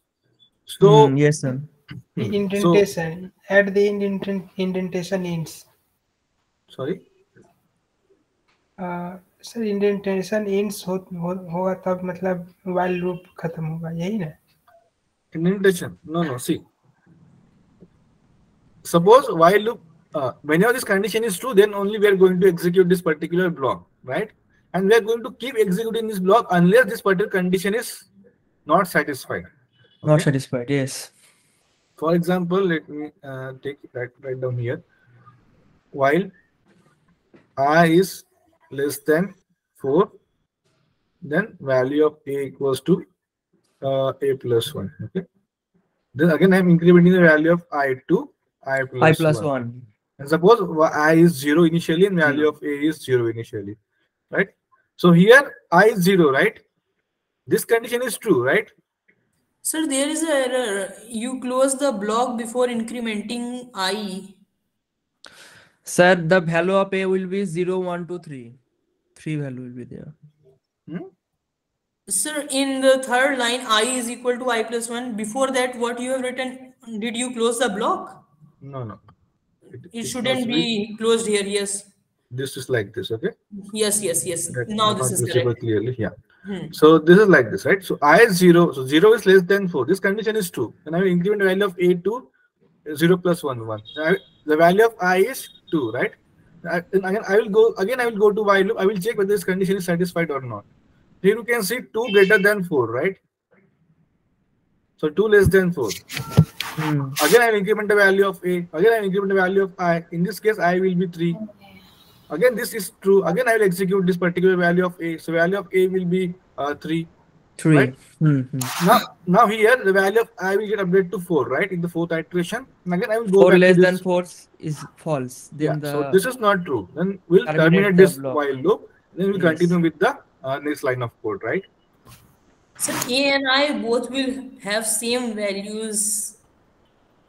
So Hmm, yes, sir. The Hmm. indentation. Add the indent- indentation ends. sorry. Uh, sir indentation ends हो, हो, होगा तब मतलब while loop खत्म होगा यही ना Indentation. No, no. See. Suppose while loop, uh, whenever this condition is true, then only we are going to execute this particular block, right? And we are going to keep executing this block unless this particular condition is not satisfied. Not Okay? satisfied. Yes. For example, let me uh, take it right, right down here. While i is less than 4, then value of a equals to uh, a plus 1. Okay. Then again, I'm incrementing the value of i to i plus, I plus 1. 1. And suppose i is 0 initially and value of a is 0 initially. right? So here I is zero, right? This condition is true, right? Sir, there is an error. You close the block before incrementing i. Sir, the value of A will be 0, 1, 2, 3. Three value will be there. Hmm? Sir, in the third line, i is equal to i plus 1. Before that, what you have written, did you close the block? No, no. It shouldn't be closed here. Yes. This is like this, okay? Yes, yes, yes. That- Now this is visible correct. clearly. Yeah. Hmm. So this is like this, right? So I is zero. So zero is less than four. This condition is true. And I will increment the value of a to zero plus one one. I- The value of i is two, right? I, and again, I will go again. I will go to while loop. I will check whether this condition is satisfied or not. Here you can see two greater than four, right? So two less than four. Again, I will increment the value of a. Again, I will increment the value of i. In this case, i will be three. Again, this is true. Again, I will execute this particular value of a. So value of a will be uh, three. 3. Right? Mhm. Now, now here the value of i will get updated to four, right? In the fourth iteration. And again, I will go 4 back less to than 4 is false. Then Yeah, the so this is not true. Then we'll Terminate terminate this block. while loop. Then we'll Yes. continue with the uh, next line of code, right? So a and i both will have same values.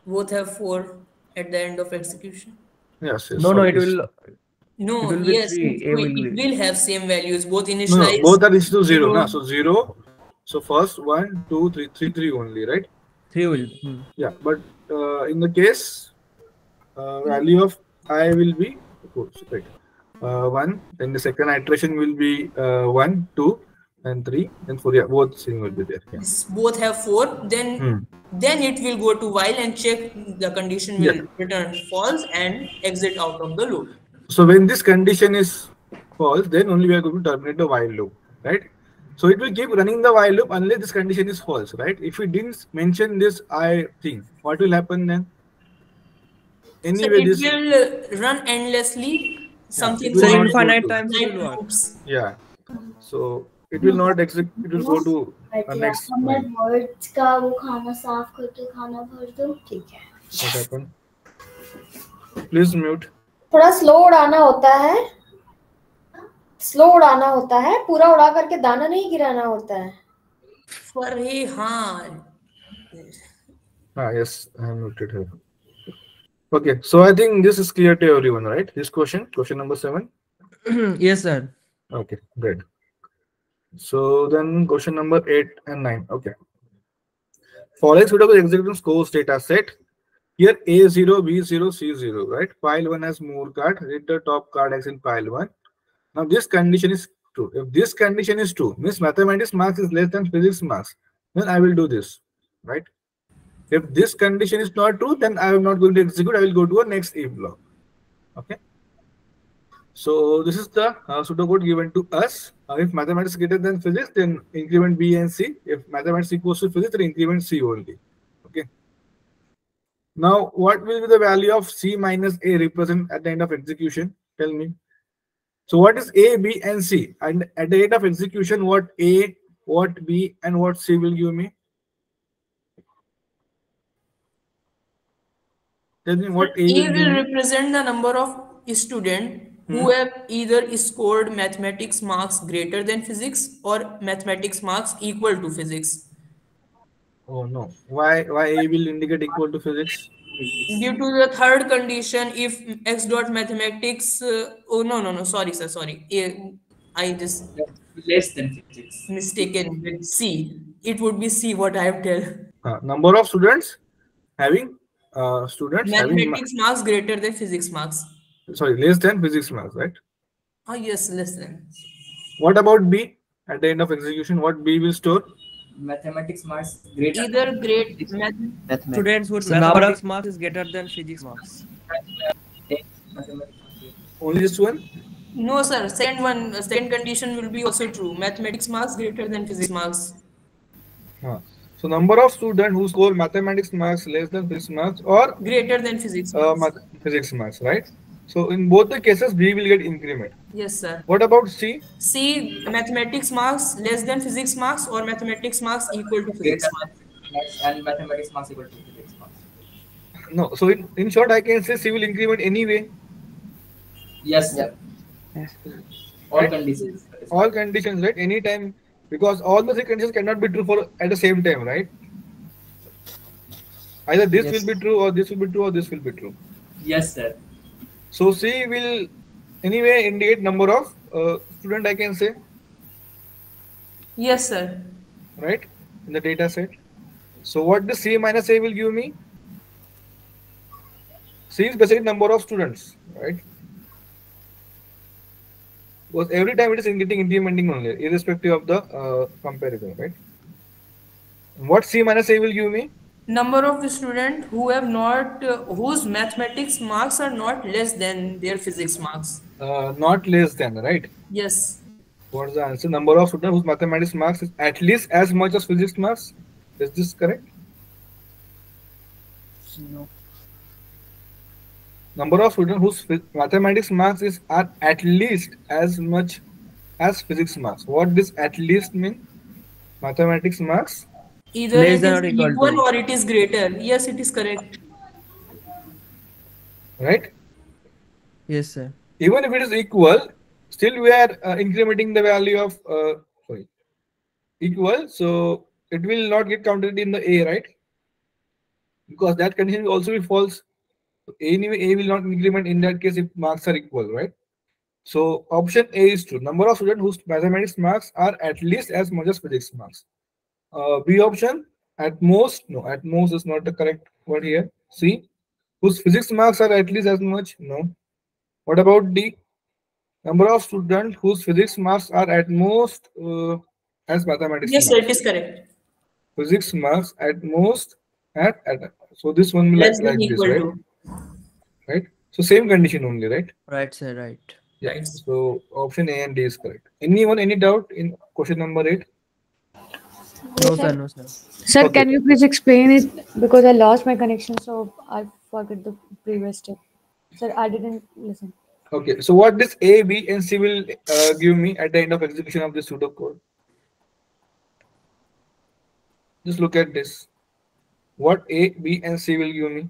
Both have four at the end of execution. Yes, yes. no, no, so No. It will be yes, 3. it will, will it be. will have same values. Both No, no, both are equal to zero. zero. Na? So zero. So first one, two, three, three, three only, right? 3 will. hmm. Yeah, but uh, in the case, uh, value of i will be oh, wait, uh, one. Then the second iteration will be uh, one, two, and three, and four. Yeah, both thing will be there. Yeah. both have four then Hmm. then it will go to while and check the condition will Yeah. return false and exit out of the loop So when this condition is false, then only we are going to terminate the while loop, right? So it will keep running the while loop unless this condition is false, right? If we didn't mention this I thing, what will happen then? so Anyway, it this will uh, run endlessly something will So not called go infinite to- times it will work. loops yeah. So it will not exit. It will go to uh, next. मैं line. Words का वो खाना साफ करके खाना भर दूं ठीक है What happened? Please mute. थोड़ा स्लो उड़ाना होता है। स्लो उड़ाना होता है। पूरा उड़ा करके दाना नहीं गिराना होता है। Okay so I think this is clear to everyone right this question question number 7 yes sir okay great so then question number 8 and 9 okay following suit of executive score state Here A0, B0, C0, right? File 1 has more card, read the top card X in file 1. Now this condition is true. If this condition is true, means mathematics marks is less than physics marks, then I will do this, right? If this condition is not true, then I am not going to execute. I will go to a next if block. Okay. So this is the uh, pseudocode given to us. Uh, if mathematics greater than physics, then increment B and C. If mathematics equals to physics, then increment C only. Now, what will be the value of C minus A represent at the end of execution? Tell me. So what is A, B, and C? And at the end of execution, what A, what B, and what C will give me? Tell me what A, A will will represent the number of students who Hmm. have either scored mathematics marks greater than physics or mathematics marks equal to physics. Oh no. Why why A will indicate equal to physics? Due to the third condition, if x dot mathematics, uh, oh no no no sorry sir sorry, A, I just less than physics. mistaken with C. It would be C what I have tell. Uh, number of students having uh, students having ma- Mathematics marks greater than physics marks. sorry less than physics marks, right? Oh yes, less than. What about B? At the end of execution, what B will store? Mathematics marks greater. Either great math. Students whose So mathematics marks is greater than physics marks. Only this one? No sir, second one, uh, condition will be also true. Mathematics marks greater than physics marks. Uh, so number of students who score mathematics marks less than physics marks or Greater than physics uh, marks. math- physics marks, right? So in both the cases, B will get increment. Yes sir. What about C? C mathematics marks less than physics marks or mathematics marks equal to physics Greater marks. marks and mathematics marks equal to physics marks. No. So in, in short, I can say C will increment anyway. Yes, sir. Yes. All right? conditions. All conditions, right? Anytime, because all the three conditions cannot be true for at the same time, right? Either this Yes. will be true, or this will be true, or this will be true. Yes, sir. So C will anyway indicate number of uh, student I can say, Yes, sir. right? In the data set. So what the C minus A will give me? C is basically number of students, right? Because every time it is in getting incrementing only, irrespective of the uh, comparison, right? What C minus A will give me? Number of the student who have not, uh, whose mathematics marks are not less than their physics marks. Uh, not less than, right? Yes. What's the answer? Number of students whose mathematics marks is at least as much as physics marks. Is this correct? No. Number of students whose mathematics marks is are at least as much as physics marks. What does at least mean? Mathematics marks. Either Less it than is or equal to. equal or it is greater. Yes, it is correct. right? Yes, sir. Even if it is equal, still we are uh, incrementing the value of uh, sorry equal, so it will not get counted in the A, right? Because that condition will also be false. Anyway, A will not increment in that case if marks are equal, right? So option A is true. Number of students whose mathematics marks are at least as much as physics marks. Uh, B option at most no at most is not the correct word here. C whose physics marks are at least as much no. What about D? Number of students whose physics marks are at most uh, as mathematics Yes, sir, marks. it is correct. Physics marks at most at, at so this one will like, like this, right? to. Right. So same condition only, right? Right, sir. Right. Yeah. So option A and D is correct. Anyone any doubt in question number eight? No, sir. No, sir. Sir, Okay. can you please explain it because I lost my connection, so I forgot the previous step. Sir, I didn't listen. Okay, so what this A, B, and C will uh, give me at the end of execution of the pseudocode? Just look at this. What A, B, and C will give me?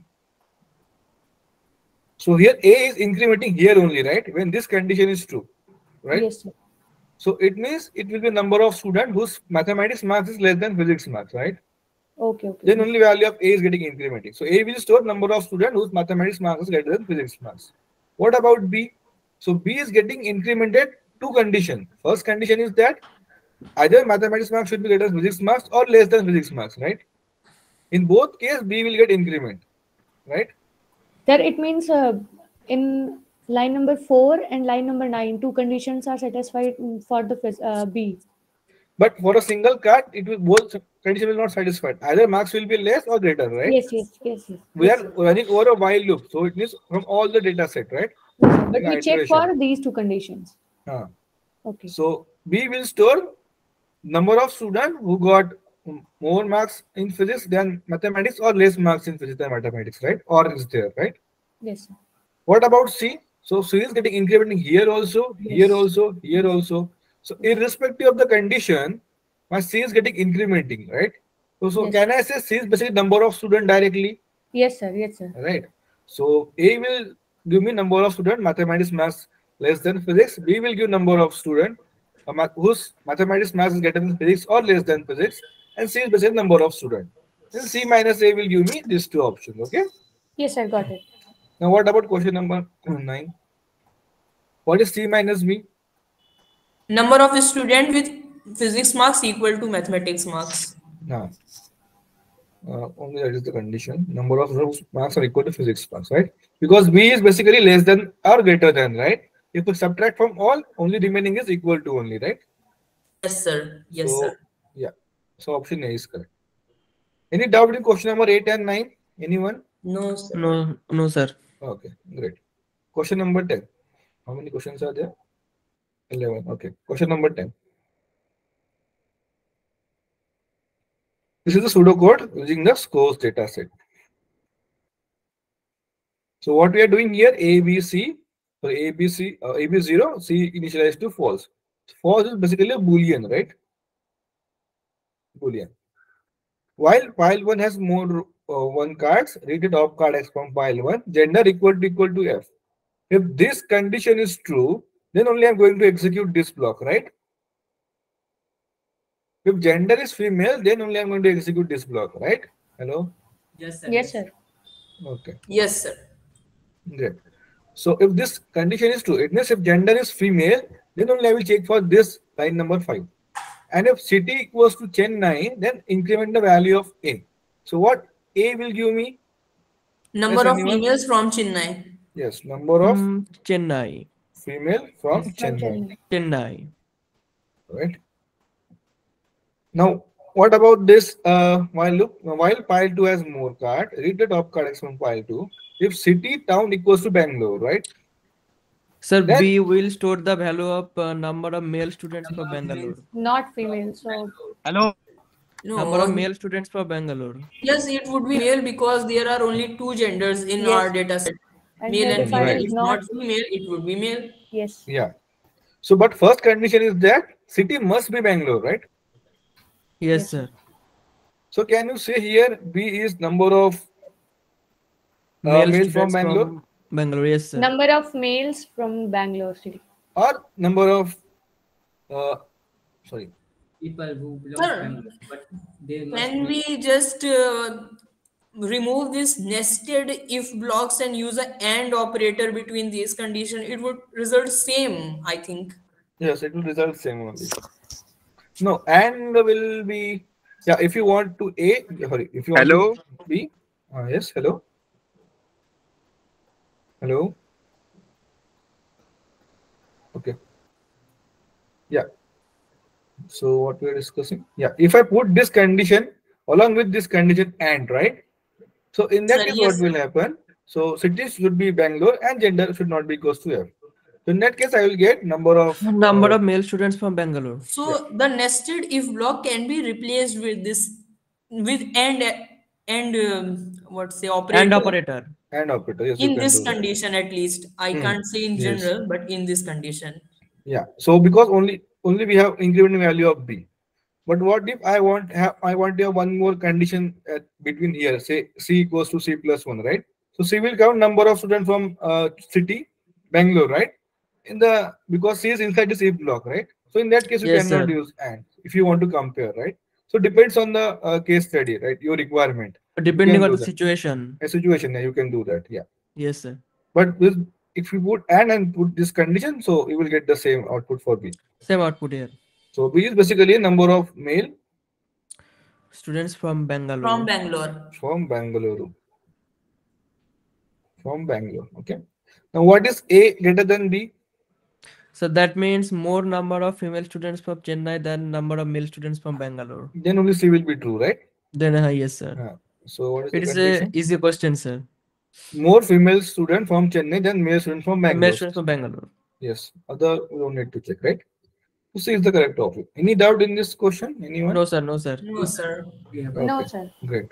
So here A is incrementing here only, right? When this condition is true, right? Yes, sir. So it means it will be number of students whose mathematics marks is less than physics marks, right? Okay, okay. Then only value of A is getting incremented. So A will store number of students whose mathematics marks is greater than physics marks. What about B? So B is getting incremented two condition. First condition is that either mathematics marks should be greater than physics marks or less than physics marks, right? In both case, B will get increment, right? Sir, it means uh, in line number four and line number nine, two conditions are satisfied for the uh, B. But for a single card, it will both condition will not satisfy. Either marks will be less or greater, right? Yes, yes, yes, yes. We are running over a while loop, so it means from all the data set, right? But In we check for these two conditions. Huh. Okay. So B will store number of students who got more marks in physics than mathematics or less marks in physics than mathematics, right? Or is there, right? Yes, sir. What about C? So C is getting incrementing here also, here also, here also. So irrespective of the condition, my C is getting incrementing, right? So, so Yes. can I say C is basically number of student directly, Yes, sir. Yes, sir. right? So A will give me number of student, mathematics maths less than physics. B will give number of student uh, whose mathematics maths is greater than physics or less than physics. And C is basically number of student. Then C minus A will give me these two options, okay? Yes, I got it. Now what about question number *clears throat* nine? What is C minus B? Number of student with physics marks equal to mathematics marks. Now, uh, only that is the condition. Number of rows marks are equal to physics marks, right? Because B is basically less than or greater than, right? If we subtract from all, only remaining is equal to only, right? Yes, sir. Yes, so, sir. Yeah. So option A is correct. Any doubt in question number eight and nine? Anyone? No, sir. No, no, sir. Okay, great. Question number 10. How many questions are there? 11. Okay. Question number 10. This is the pseudocode using the scores data set. So what we are doing here, A, B, C, so A, B, C, uh, A, B 0, C initialized to false. False is basically a boolean, right? Boolean. While file 1 has more uh, one cards, read the top card X from file 1, gender equal to equal to F. If this condition is true, then only I'm going to execute this block, right? If gender is female, then only I'm going to execute this block, right? Hello? Yes, sir. Yes, sir. Okay, Yes, sir. great. So if this condition is true, it means if gender is female, then only I will check for this line number five. And if city equals to Chennai, then increment the value of A. So what A will give me? Number Yes, of anyone? females from Chennai. Yes, number of Mm, Chennai. female from Chennai. Chennai. right? Now, what about this uh, while loop? While pile 2 has more card, read the top card X from pile 2. If city town equals to Bangalore, right? Sir, Then- we will store the value of uh, number of male students for Bangalore. Not female. So Hello. No. Number of male students for Bangalore. Yes, it would be male because there are only two genders in Yes. our data set. And Male and female. is If not- not female, it would be male. yes. Yeah. So, but first condition is that city must be Bangalore, right? Yes, sir. So, can you say here B is number of uh, Male male from Bangalore from Bangalore. Yes, sir. Number of males from Bangalore city. or number of uh, sorry People who belong Sir, to Bangalore, but they must Can be- we just uh, remove this nested if blocks and use a AND operator between these conditions? It would result same, I think. Yes, it will result same only. No, and will be yeah. If you want to A, sorry, if you want Hello? to B, uh, yes, hello, hello. Okay. Yeah. So what we are discussing? Yeah. If I put this condition along with this condition and right, so in that Sir, case, yes. what will happen? So cities should be Bangalore and gender should not be equals to F. So in that case, I will get number of Number of male students from Bangalore. So the nested if block can be replaced with this with AND and um, what's the operator And operator. and operator. Yes, in this do that. condition at least. I Hmm. can't say in Yes. general, but in this condition. Yeah. So because only only we have increment value of b. But what if I want have I want to have one more condition at, between here? Say c equals to c plus one, right? So c will count number of students from uh, city, Bangalore, right? In the because c is inside this if block, right? So in that case you Yes, cannot sir. use and if you want to compare, right? So depends on the uh, case study, right? Your requirement. You Depending can on the that. situation. A situation, yeah, you can do that. Yeah. Yes, sir. But with if you put and and put this condition, so you will get the same output for b. Same output here. So B is basically a number of male Students from Bangalore. From Bangalore. from Bangalore. From Bangalore. Okay. Now what is A greater than B? So that means more number of female students from Chennai than number of male students from Bangalore. Then only C will be true, right? Then uh, yes, sir. Uh, so what is It the is a easy question, sir. More female student from Chennai than male student from Bangalore. Male Bangalore. students from Bangalore. Yes. Other we don't need to check, right? So C is the correct option. Any doubt in this question? Anyone? No, sir. No, sir. No, sir. No, Okay, sir. Great.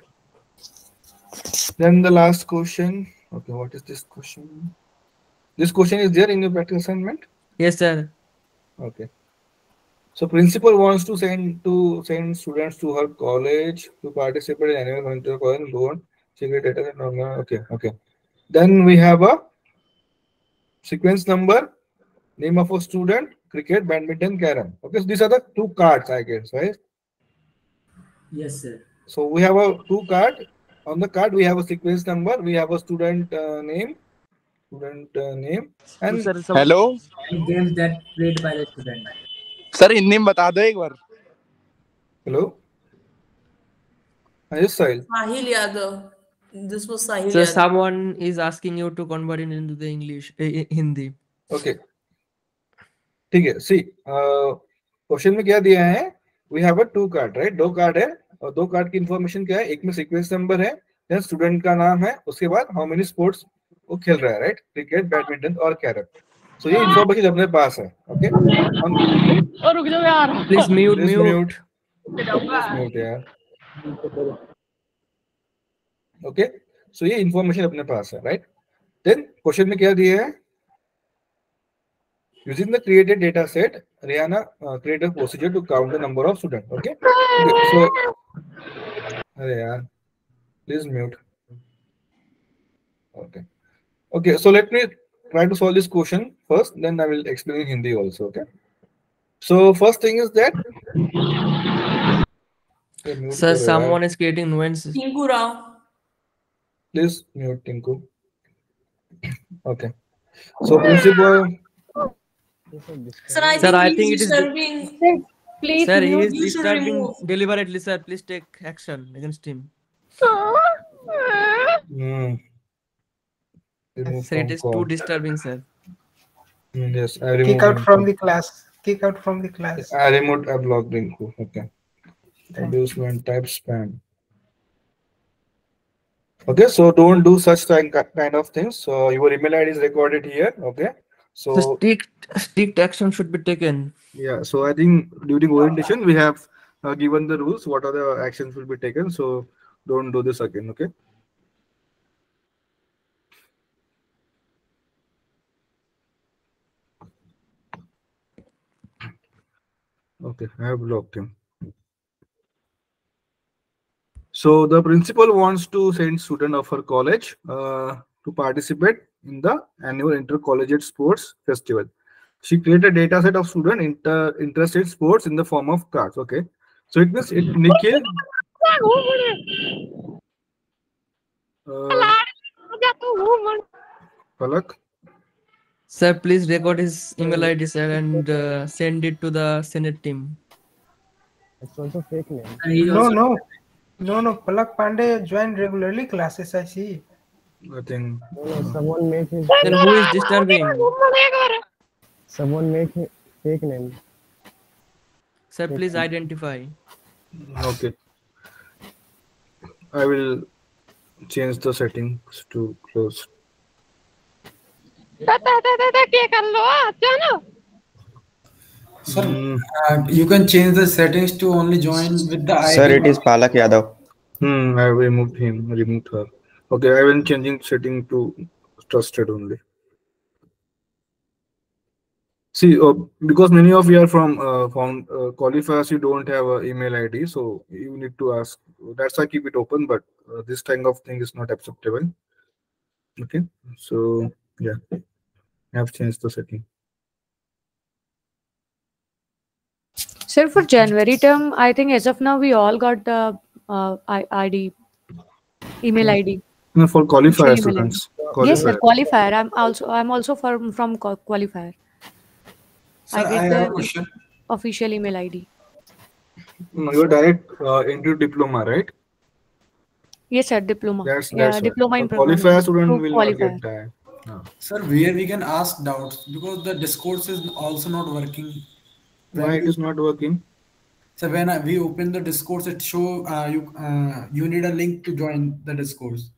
Then the last question. Okay, what is this question? This question is there in your practice assignment? Yes, sir. Okay. So principal wants to send to send students to her college to participate in annual volunteer college loan secret data. Okay, okay. Then we have a sequence number, name of a student, cricket, badminton, carom. Okay, so these are the two cards, I guess, right? Yes, sir. So we have a two card. On the card, we have a sequence number. We have a student uh, name, student uh, name, and hello Games that played by the student. Sir Hindi में बता दो एक बार hello. Yes, Sahil. Sahil Yadav. This was Sahil So Yadav. someone is asking you to convert it into the English, eh, eh, Hindi. Okay ठीक है C question में क्या दिया है we have a two card right दो card है और दो कार्ड की इंफॉर्मेशन क्या है एक में सीक्वेंस नंबर है देन स्टूडेंट का नाम है उसके बाद हाउ मेनी स्पोर्ट्स वो खेल रहा है राइट क्रिकेट बैडमिंटन और कैरम सो ये इंफॉर्मेशन अपने पास है ओके रुक जाओ यार Please mute, Please mute. Mute यार ओके सो ये इंफॉर्मेशन अपने पास है राइट देन क्वेश्चन में क्या दिया है using the created data set rihanna uh, create a procedure to count the number of students okay, okay so अरे यार please mute okay Okay, so let me try to solve this question first, then I will explain in Hindi also, okay? So first thing is that... Okay, Sir, someone is creating nuances. Tinku Rao. Please mute Tinku. Okay. So principal... Sir, I sir, think, I think it is disturbing. Please sir, he is disturbing deliberately. Sir, please take action against him. Mm. Remove Sir, it from is call. too disturbing, sir. Hmm, Yes, I removed Kick out from the class. Kick out from the class. I removed I blocked Rinku. Okay. Abusement type spam. Okay, so don't do such kind kind of things. So your email ID is recorded here. Okay. So So strict strict action should be taken. yeah, so I think during orientation we have uh, given the rules. What are the actions will be taken? So don't do this again. Okay. Okay, I have blocked him. So the principal wants to send student of her college uh, to participate in the annual intercollegiate sports festival. She created a data set of student inter interested in sports in the form of cards. Okay, so it means it Nikhil. Uh, Palak. Sir, please record his email ID, sir, and uh, send it to the Senate team. It's also fake name. No, no. No, no. Palak Pandey joined regularly classes, I see. I think. No, no, someone make his. Then who is disturbing? Someone make his fake name. Sir, please identify. Okay. I will change the settings to close. Sir, uh, you can change the settings to only join with the ID. Sir, it is Palak Yadav. Hmm, I removed him, removed her. Okay, I will changing setting to trusted only. See, uh, because many of you are from uh, uh, qualifiers, you don't have an email ID, so you need to ask. That's why I keep it open, but uh, this kind of thing is not acceptable. Okay, so yeah, I have changed the setting. Sir, for January term, I think as of now we all got the uh, ID, email ID. No, for qualifier Official email ID. students. Yes, sir. Qualifier. Qualifier. I'm also I'm also from from qualifier. Sir, I I get have a the question. official email ID. No, you're direct uh, into diploma, right? Yes, sir. Diploma. That's yeah, that's diploma in qualifier student will qualifier. not get that. Sir, where we can ask doubts because the discourse is also not working. Why it we- is not working? So when I, we open the discourse, it show uh, you uh, you need a link to join the discourse.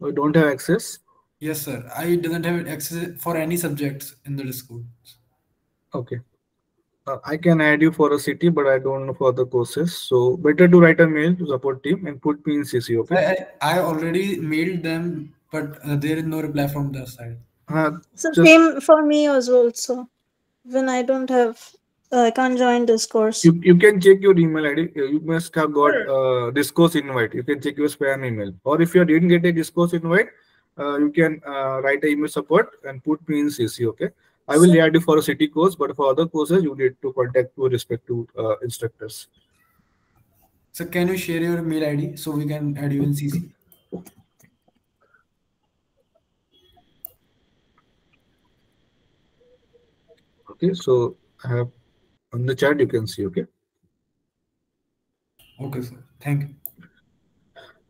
We don't have access. Yes, sir. I doesn't have access for any subjects in the discourse. Okay. Uh, I can add you for a city, but I don't know for the courses. So better to write a mail to support team and put me in CC. Okay. I, I, I already mailed them, but uh, there is no reply from their side. Uh, So just same for me as well. So when I don't have, uh, I can't join discourse. you, you can check your email ID. You must have got uh, discourse invite. You can check your spam email. Or if you didn't get a discourse invite, uh, you can uh, write a email support and put me in CC. Okay. I will add you for a city course, but for other courses, you need to contact your respective uh, instructors. So can you share your mail ID so we can add you in CC? Okay. So I have on the chat, you can see. Okay. Okay, sir. Thank you.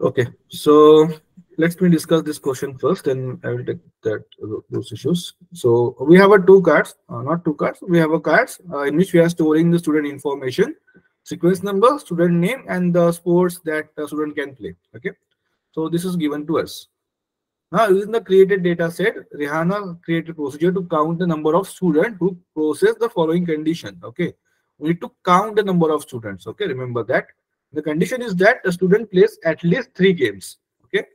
Okay, so let me discuss this question first, and I will take that those issues. So we have a two cards, uh, not two cards. We have a cards uh, in which we are storing the student information, sequence number, student name, and the sports that the student can play. Okay, so this is given to us. Now, using the created data set, Rihanna created procedure to count the number of students who process the following condition. Okay, we need to count the number of students. Okay, remember that. The condition is that a student plays at least three games. Okay.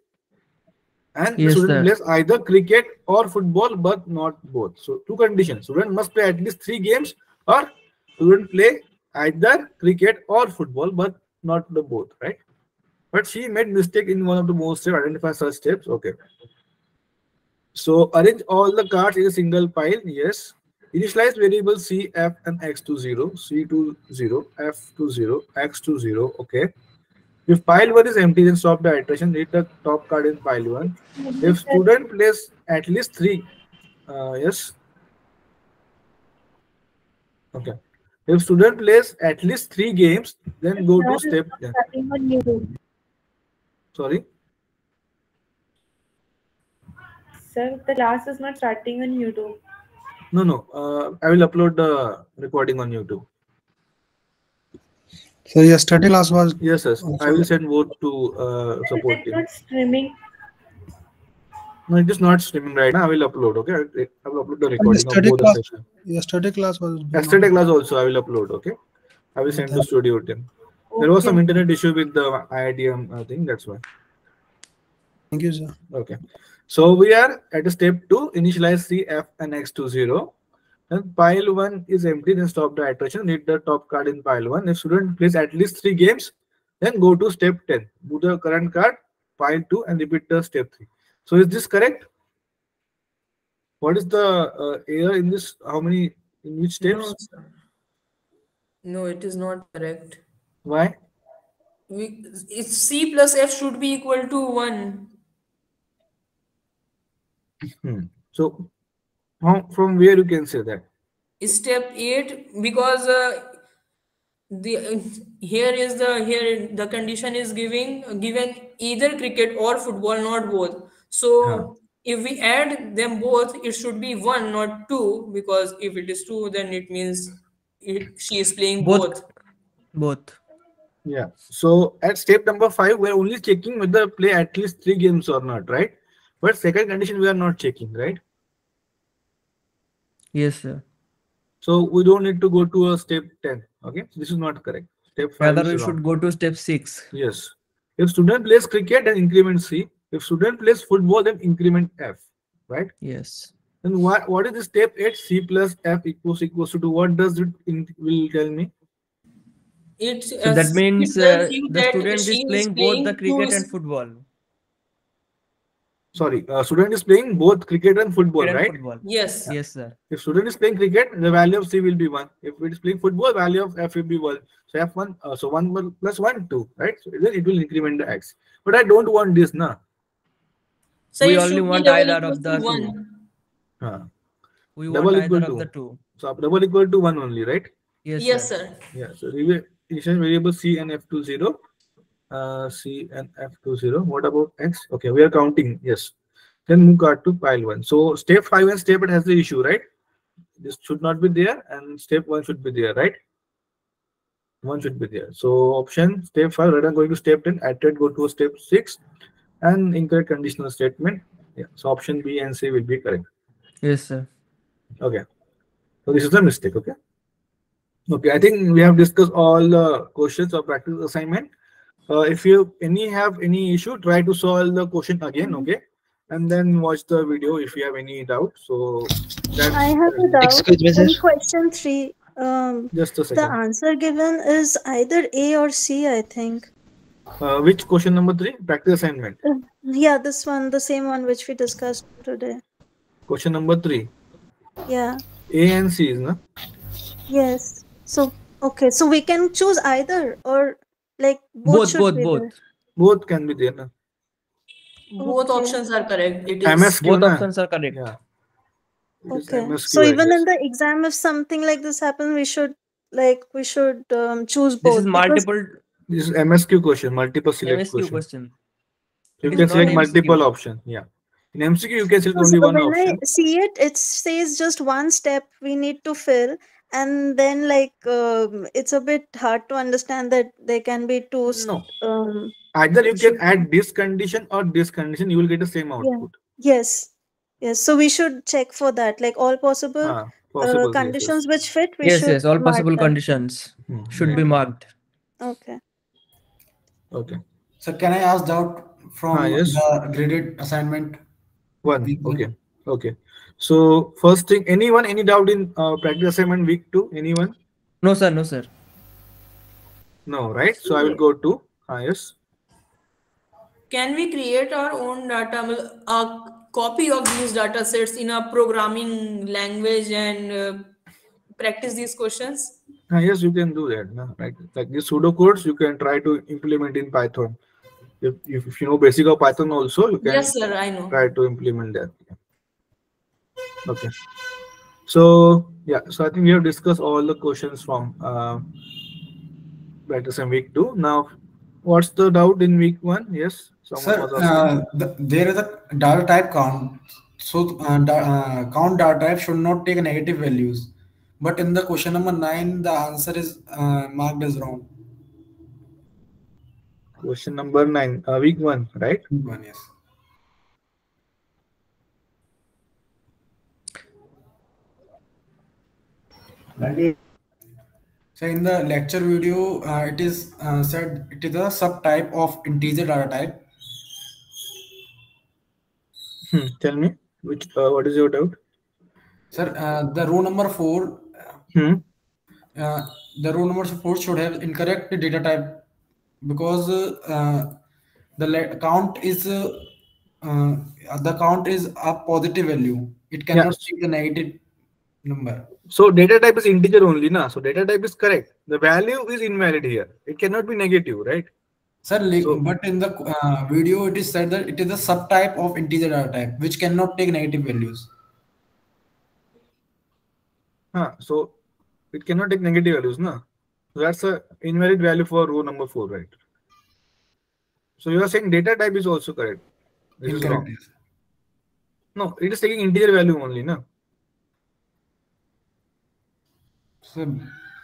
And the Yes, student sir. plays either cricket or football, but not both. So two conditions. Student must play at least three games, or student play either cricket or football, but not the both, right? But she made mistake in one of the most step, identify such steps. Okay. So arrange all the cards in a single pile. Yes. Initialize variable c, f, and x to 0, c to 0, f to 0, x to 0. Okay. If pile 1 is empty, then stop the iteration. Read the top card in pile 1. If student plays at least 3, uh, yes. Okay. If student plays at least 3 games, then go to step. yeah. Sorry. Sir, the class is not starting on YouTube. No, no. Uh, I will upload the recording on YouTube. So yesterday class was Yes, yes. I will send both to uh, support it team. not streaming? No, it is not streaming right now. I will upload. Okay, I I will upload the recording of yesterday both the class. sessions. Yesterday class was Yesterday class also I will upload. Okay, I will send to studio team. There was some internet issue with the IITM uh, thing. That's why. Thank you, sir. Okay. So we are at step two, initialize C, F, and X to zero. Then pile one is empty, then stop the iteration. Read the top card in pile one. If student plays at least three games, then go to step 10. Move the current card, pile two, and repeat the step three. So is this correct? What is the uh, error in this? How many, in which No, steps? sir. No, it is not correct. Why? We, it's C plus F should be equal to 1. Hmm. So how, from where you can say that? Step 8 because uh, the here is the here the condition is giving given either cricket or football not both so if we add them both it should be one not two because if it is two then it means it, she is playing both, Both. Both. Yeah. So at step number five, we're only checking whether play at least three games or not, right? But second condition we are not checking, right? Yes, sir. So we don't need to go to a step 10. Okay. So this is not correct. Step five Rather, we wrong. should go to step six. Yes. If student plays cricket, then increment C. If student plays football, then increment F. Right? Yes. Then what what is the step 8? C plus F equals equals to 2. What does it in, will tell me? It, So uh, that means uh, the that student she is playing both the cricket and football. Sorry, uh, student is playing both cricket and football, Cricket and right? football. Yes. Yes, sir. If student is playing cricket, the value of C will be 1. If it is playing football, value of F will be 1. So F1, uh, so 1 plus- plus 1, 2, right? So then it will increment the X. But I don't want this, na. so We only want either of the two. one. Huh. We Double want equal either to. of the two. So double equal to 1 only, right? Yes, yes sir. sir Yeah. So reva- initial variable C and F to 0. Uh, C and F to 0. What about X? Okay, we are counting. Yes. Then move card to pile 1. So step 5 and step 8 has the issue, right? This should not be there and step 1 should be there, right? 1 should be there. So option step 5, rather than going to step 10, added go to step 6 and incorrect conditional statement. Yeah. So option B and C will be correct. Yes, sir. Okay. So this is the mistake. Okay. Okay. I think we have discussed all the questions of practice assignment. Uh, if you any have any issue, try to solve the question again. Okay. And then watch the video if you have any doubt. So that's I have a doubt. Excuse me, In question three, um, just a second. the answer given is either A or C, I think. Uh, which question number three? Practice assignment. Uh, yeah, this one, the same one which we discussed today. Question number three. Yeah. A and C is no? Yes. So okay, so we can choose either or like both, Both, should both, be both. there. Both can be there. No? both Okay. options are correct it is MSQ Both na? options are correct. Yeah. It is Okay. MSQ, So I even guess. in the exam, if something like this happens, we should like we should um, choose both. This is because- multiple This is MSQ question, multiple select MSQ question. question. You It can not select MCQ. multiple option. Yeah. In MCQ, you can select Because only one when option. I see it, it says just one step we need to fill, and then like um, it's a bit hard to understand that there can be two. No. Um, Either you can add this condition or this condition, you will get the same yeah. output. Yes. Yes. So we should check for that. Like all possible Ah, uh, possible. yes, yes. conditions which fit, we Yes, should yes. All possible them. conditions Hmm, should yeah. be marked. Okay. Okay. So can I ask doubt from Ah, yes. the graded assignment? One? Okay. Okay. So first thing, anyone, any doubt in uh, practice assignment week two? Anyone? No, sir. No, sir. No, right? So I will go to ah, yes. can we create our own data uh, copy of these data sets in a programming language and uh, practice these questions? Ah, yes, you can do that. No? Like like these pseudocodes, you can try to implement in Python. If, if, if you know basic of Python also, you can Yes, sir, I know. try to implement that. Okay. So yeah, so I think we have discussed all the questions from uh, Patterson week two. Now, what's the doubt in week one? Yes, Sir, uh, the, there is a data type count. So uh, da- uh, count data type should not take negative values. But in the question number nine, the answer is uh, marked as wrong. Question number nine, uh, week one, right? week One, yes. So in the lecture video, uh, it is uh, said it is a subtype of integer data type. Hmm, tell me which uh, what is your doubt? Sir, uh, the row number four, Hmm. uh, the row number four should have incorrect data type because uh, the count is uh, uh, the count is a positive value. It cannot Yes. take the negative number. So data type is integer only, na? So data type is correct. The value is invalid here. It cannot be negative, right? Sir, like, but in the uh, video, it is said that it is a subtype of integer data type which cannot take negative values. Huh, so it cannot take negative values, na? So that's a invalid value for row number four, right? So you are saying data type is also correct. This Incorrect, wrong. No, it is taking integer value only, na? So,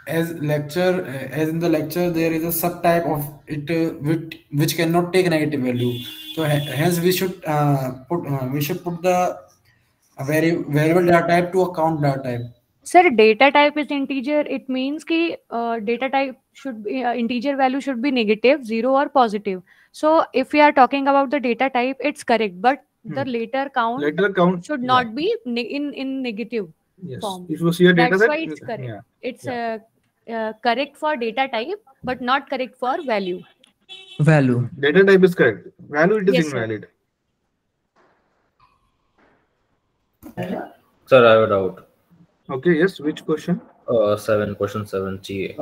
as lecture, uh, as in the lecture, there is a subtype of it uh, which, which cannot take negative value. So hence we should uh, put uh, we should put the vari variable data type to account count data type. Sir, data type is integer. It means कि uh, data type should be uh, integer value should be negative, zero or positive. So if we are talking about the data type, it's correct. But the Hmm. later count Later count, should yeah. not be ne- in in negative Yes. form. If you see a data That's set, why it's you- correct. yeah. It's uh, uh, correct for data type, but not correct for value. Value. Data type is correct. Value it is Yes, invalid. Sir, I have a doubt. Okay, yes. Which question? Uh, seven, question seven, G.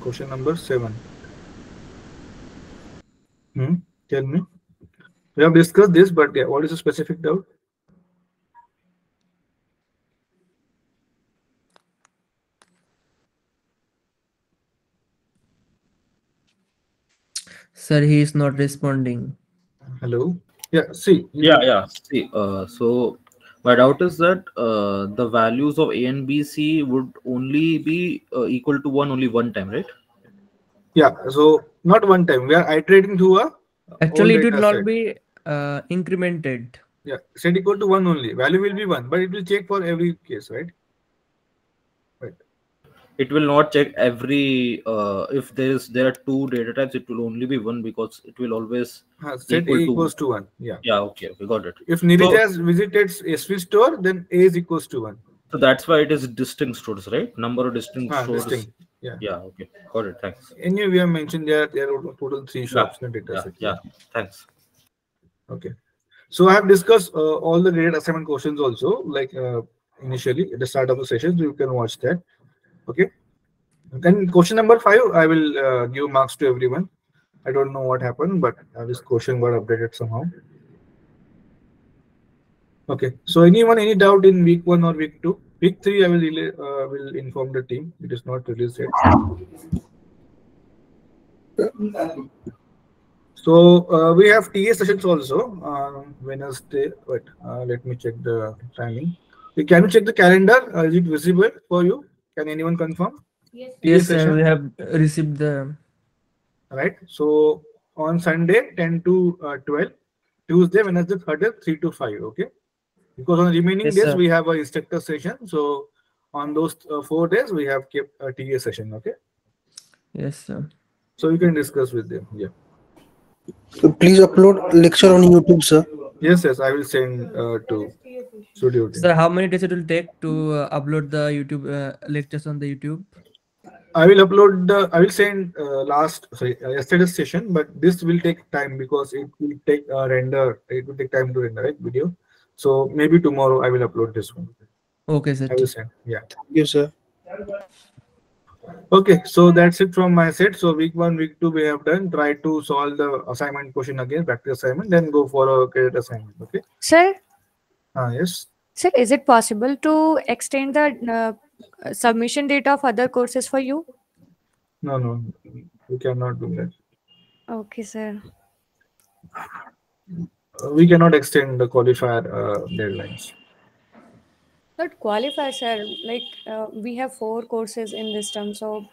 Question number seven. Hmm. Tell me. We have discussed this, but yeah, what is the specific doubt? Sir, he is not responding. Hello. Yeah. See. Yeah, yeah. See, uh, so my doubt is that uh, the values of A and B, C would only be uh, equal to one only one time, right? Yeah. So not one time. We are iterating through a Actually, it will not set. be uh, incremented. Yeah, set equal to one only. Value will be one, but it will check for every case, right? It will not check every uh, if there is there are two data types. It will only be one because it will always Uh, set A equal equals to one. Yeah. Yeah. Okay. we Got it. If Nirja So- has visited SV store, then A is equals to one. So that's why it is distinct stores, right? Number of distinct Ah, stores. distinct, yeah. Yeah. Okay. Got it. Thanks. Anyway, we have mentioned there there are total three shops in the data Yeah. set. Yeah. Thanks. Okay. So I have discussed uh, all the data assignment questions also, like uh, initially at the start of the session. So you can watch that. Okay. Then question number five, I will uh, give marks to everyone. I don't know what happened, but uh, this question got updated somehow. Okay. So anyone any doubt in week one or week two? Week three, I will uh, will inform the team. It is not released yet. So uh, we have TA sessions also on Wednesday. Wait, uh, let me check the timing. Uh, Can you check the calendar? Uh, is it visible for you? Can anyone confirm? Yes. TA Yes, sir. We have received the. Right. So on Sunday, 10 to uh, 12. Tuesday, Wednesday, Thursday, 3 to 5. Okay. Because on the remaining Yes, days, sir. we have a instructor session. So on those uh, four days, we have kept a TA session. Okay. Yes, sir. So you can discuss with them. Yeah. So please upload lecture on YouTube, sir. Yes, yes. I will send uh, to studio team. Sir, how many days it will take to uh, upload the YouTube uh, lectures on the YouTube? I will upload the, I will send uh, last, sorry, uh, yesterday's session, but this will take time because it will take uh, render, it will take time to render, right, video. So maybe tomorrow I will upload this one. Okay, sir. I will send, yeah. Yes, sir. Okay, so that's it from my side. So week one, week two, we have done. Try to solve the assignment question again, practice assignment, then go for a credit assignment. Okay. Sir, Ah, yes. sir, is it possible to extend the uh, submission date of other courses for you? No, no, we cannot do that. Okay, sir. We cannot extend the qualifier uh, deadlines. Not qualify, sir. Like uh, we have four courses in this term, so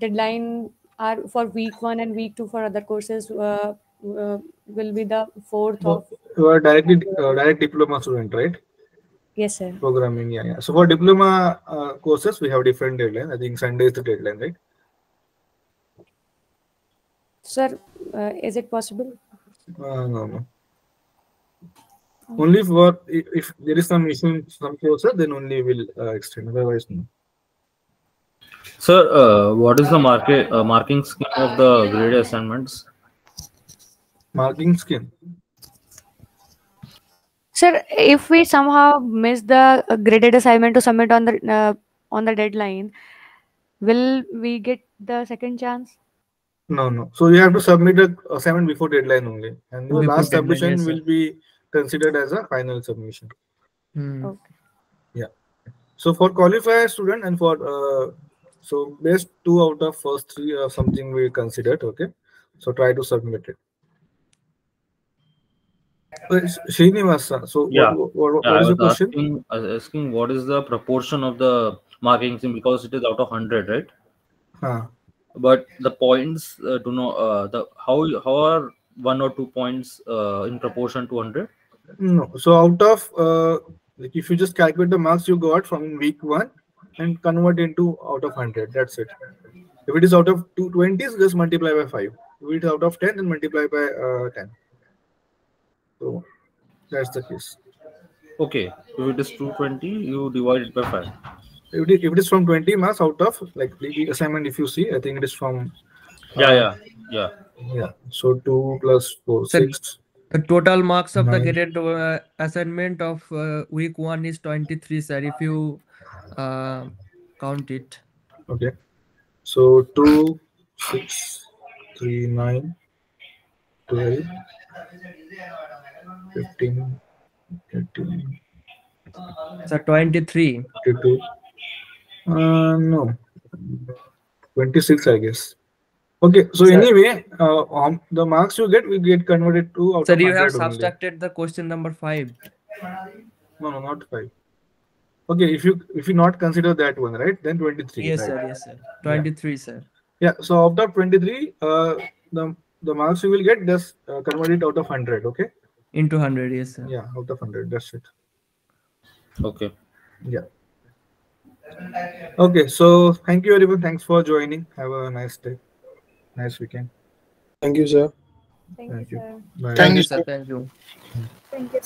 deadline are for week one and week two for other courses uh, uh, will be the fourth of You are directly uh, direct diploma student, right? yes, sir. Programming, yeah, yeah. So for diploma uh, courses, we have different deadline. I think Sunday is the deadline, right? Sir, uh, is it possible? Uh, no, no. Only for if, if there is some issue in some courses, then only we'll uh, extend. Otherwise, no. Sir, uh, what is the market uh, marking scheme of the grade assignments? Marking scheme. Sir, if we somehow miss the uh, graded assignment to submit on the uh, on the deadline, will we get the second chance? No, no. So you have to submit the assignment before deadline only, and your Before last deadline, submission yes, will be considered as a final submission. Hmm. Okay. Yeah. So for qualifier student and for uh, so best two out of first three or something we considered. Okay. So try to submit it. Srinivasa. So Yeah. what, what, Yeah, what I is the question? asking, asking what is the proportion of the marking scheme because it is out of 100, right? Huh. But the points uh, do not, uh, the how how are one or two points uh, in proportion to 100? No. So out of uh, like if you just calculate the marks you got from week one and convert into out of hundred, that's it. If it is out of two twenties, just multiply by five. If it is out of ten, then multiply by uh, ten. So that's the case. Okay, if it is 220, you divide it by 5. If it is, if it is from twenty marks out of like the assignment, if you see, I think it is from Yeah, uh, yeah, yeah. yeah. So two plus four, Sir, six. The total marks of the Nine. graded uh, assignment of uh, week one is 23, sir, if you uh, count it. Okay. So two, six, three, nine, twelve, fifteen, eighteen, Sir, 23. twenty-two. Uh, no, twenty-six, I guess. Okay. So Sir- anyway, uh, um, the marks you get will get converted to out Sir, of you have 100 only. subtracted the question number 5. No, no, not five. Okay, if you if you not consider that one, right? Then twenty-three. Yes, right? sir, yes, sir. 23, sir. Yeah. So out of twenty-three, uh, the the marks you will get just uh, convert it out of hundred. Okay. Into 100, yes, sir. Yeah, out of hundred. That's it. Okay. Yeah. Okay. So thank you everyone. Thanks for joining. Have a nice day. Nice weekend. Thank you, sir. Thank, Thank you, you. sir. Bye. Thank you, sir. Thank you. Thank you.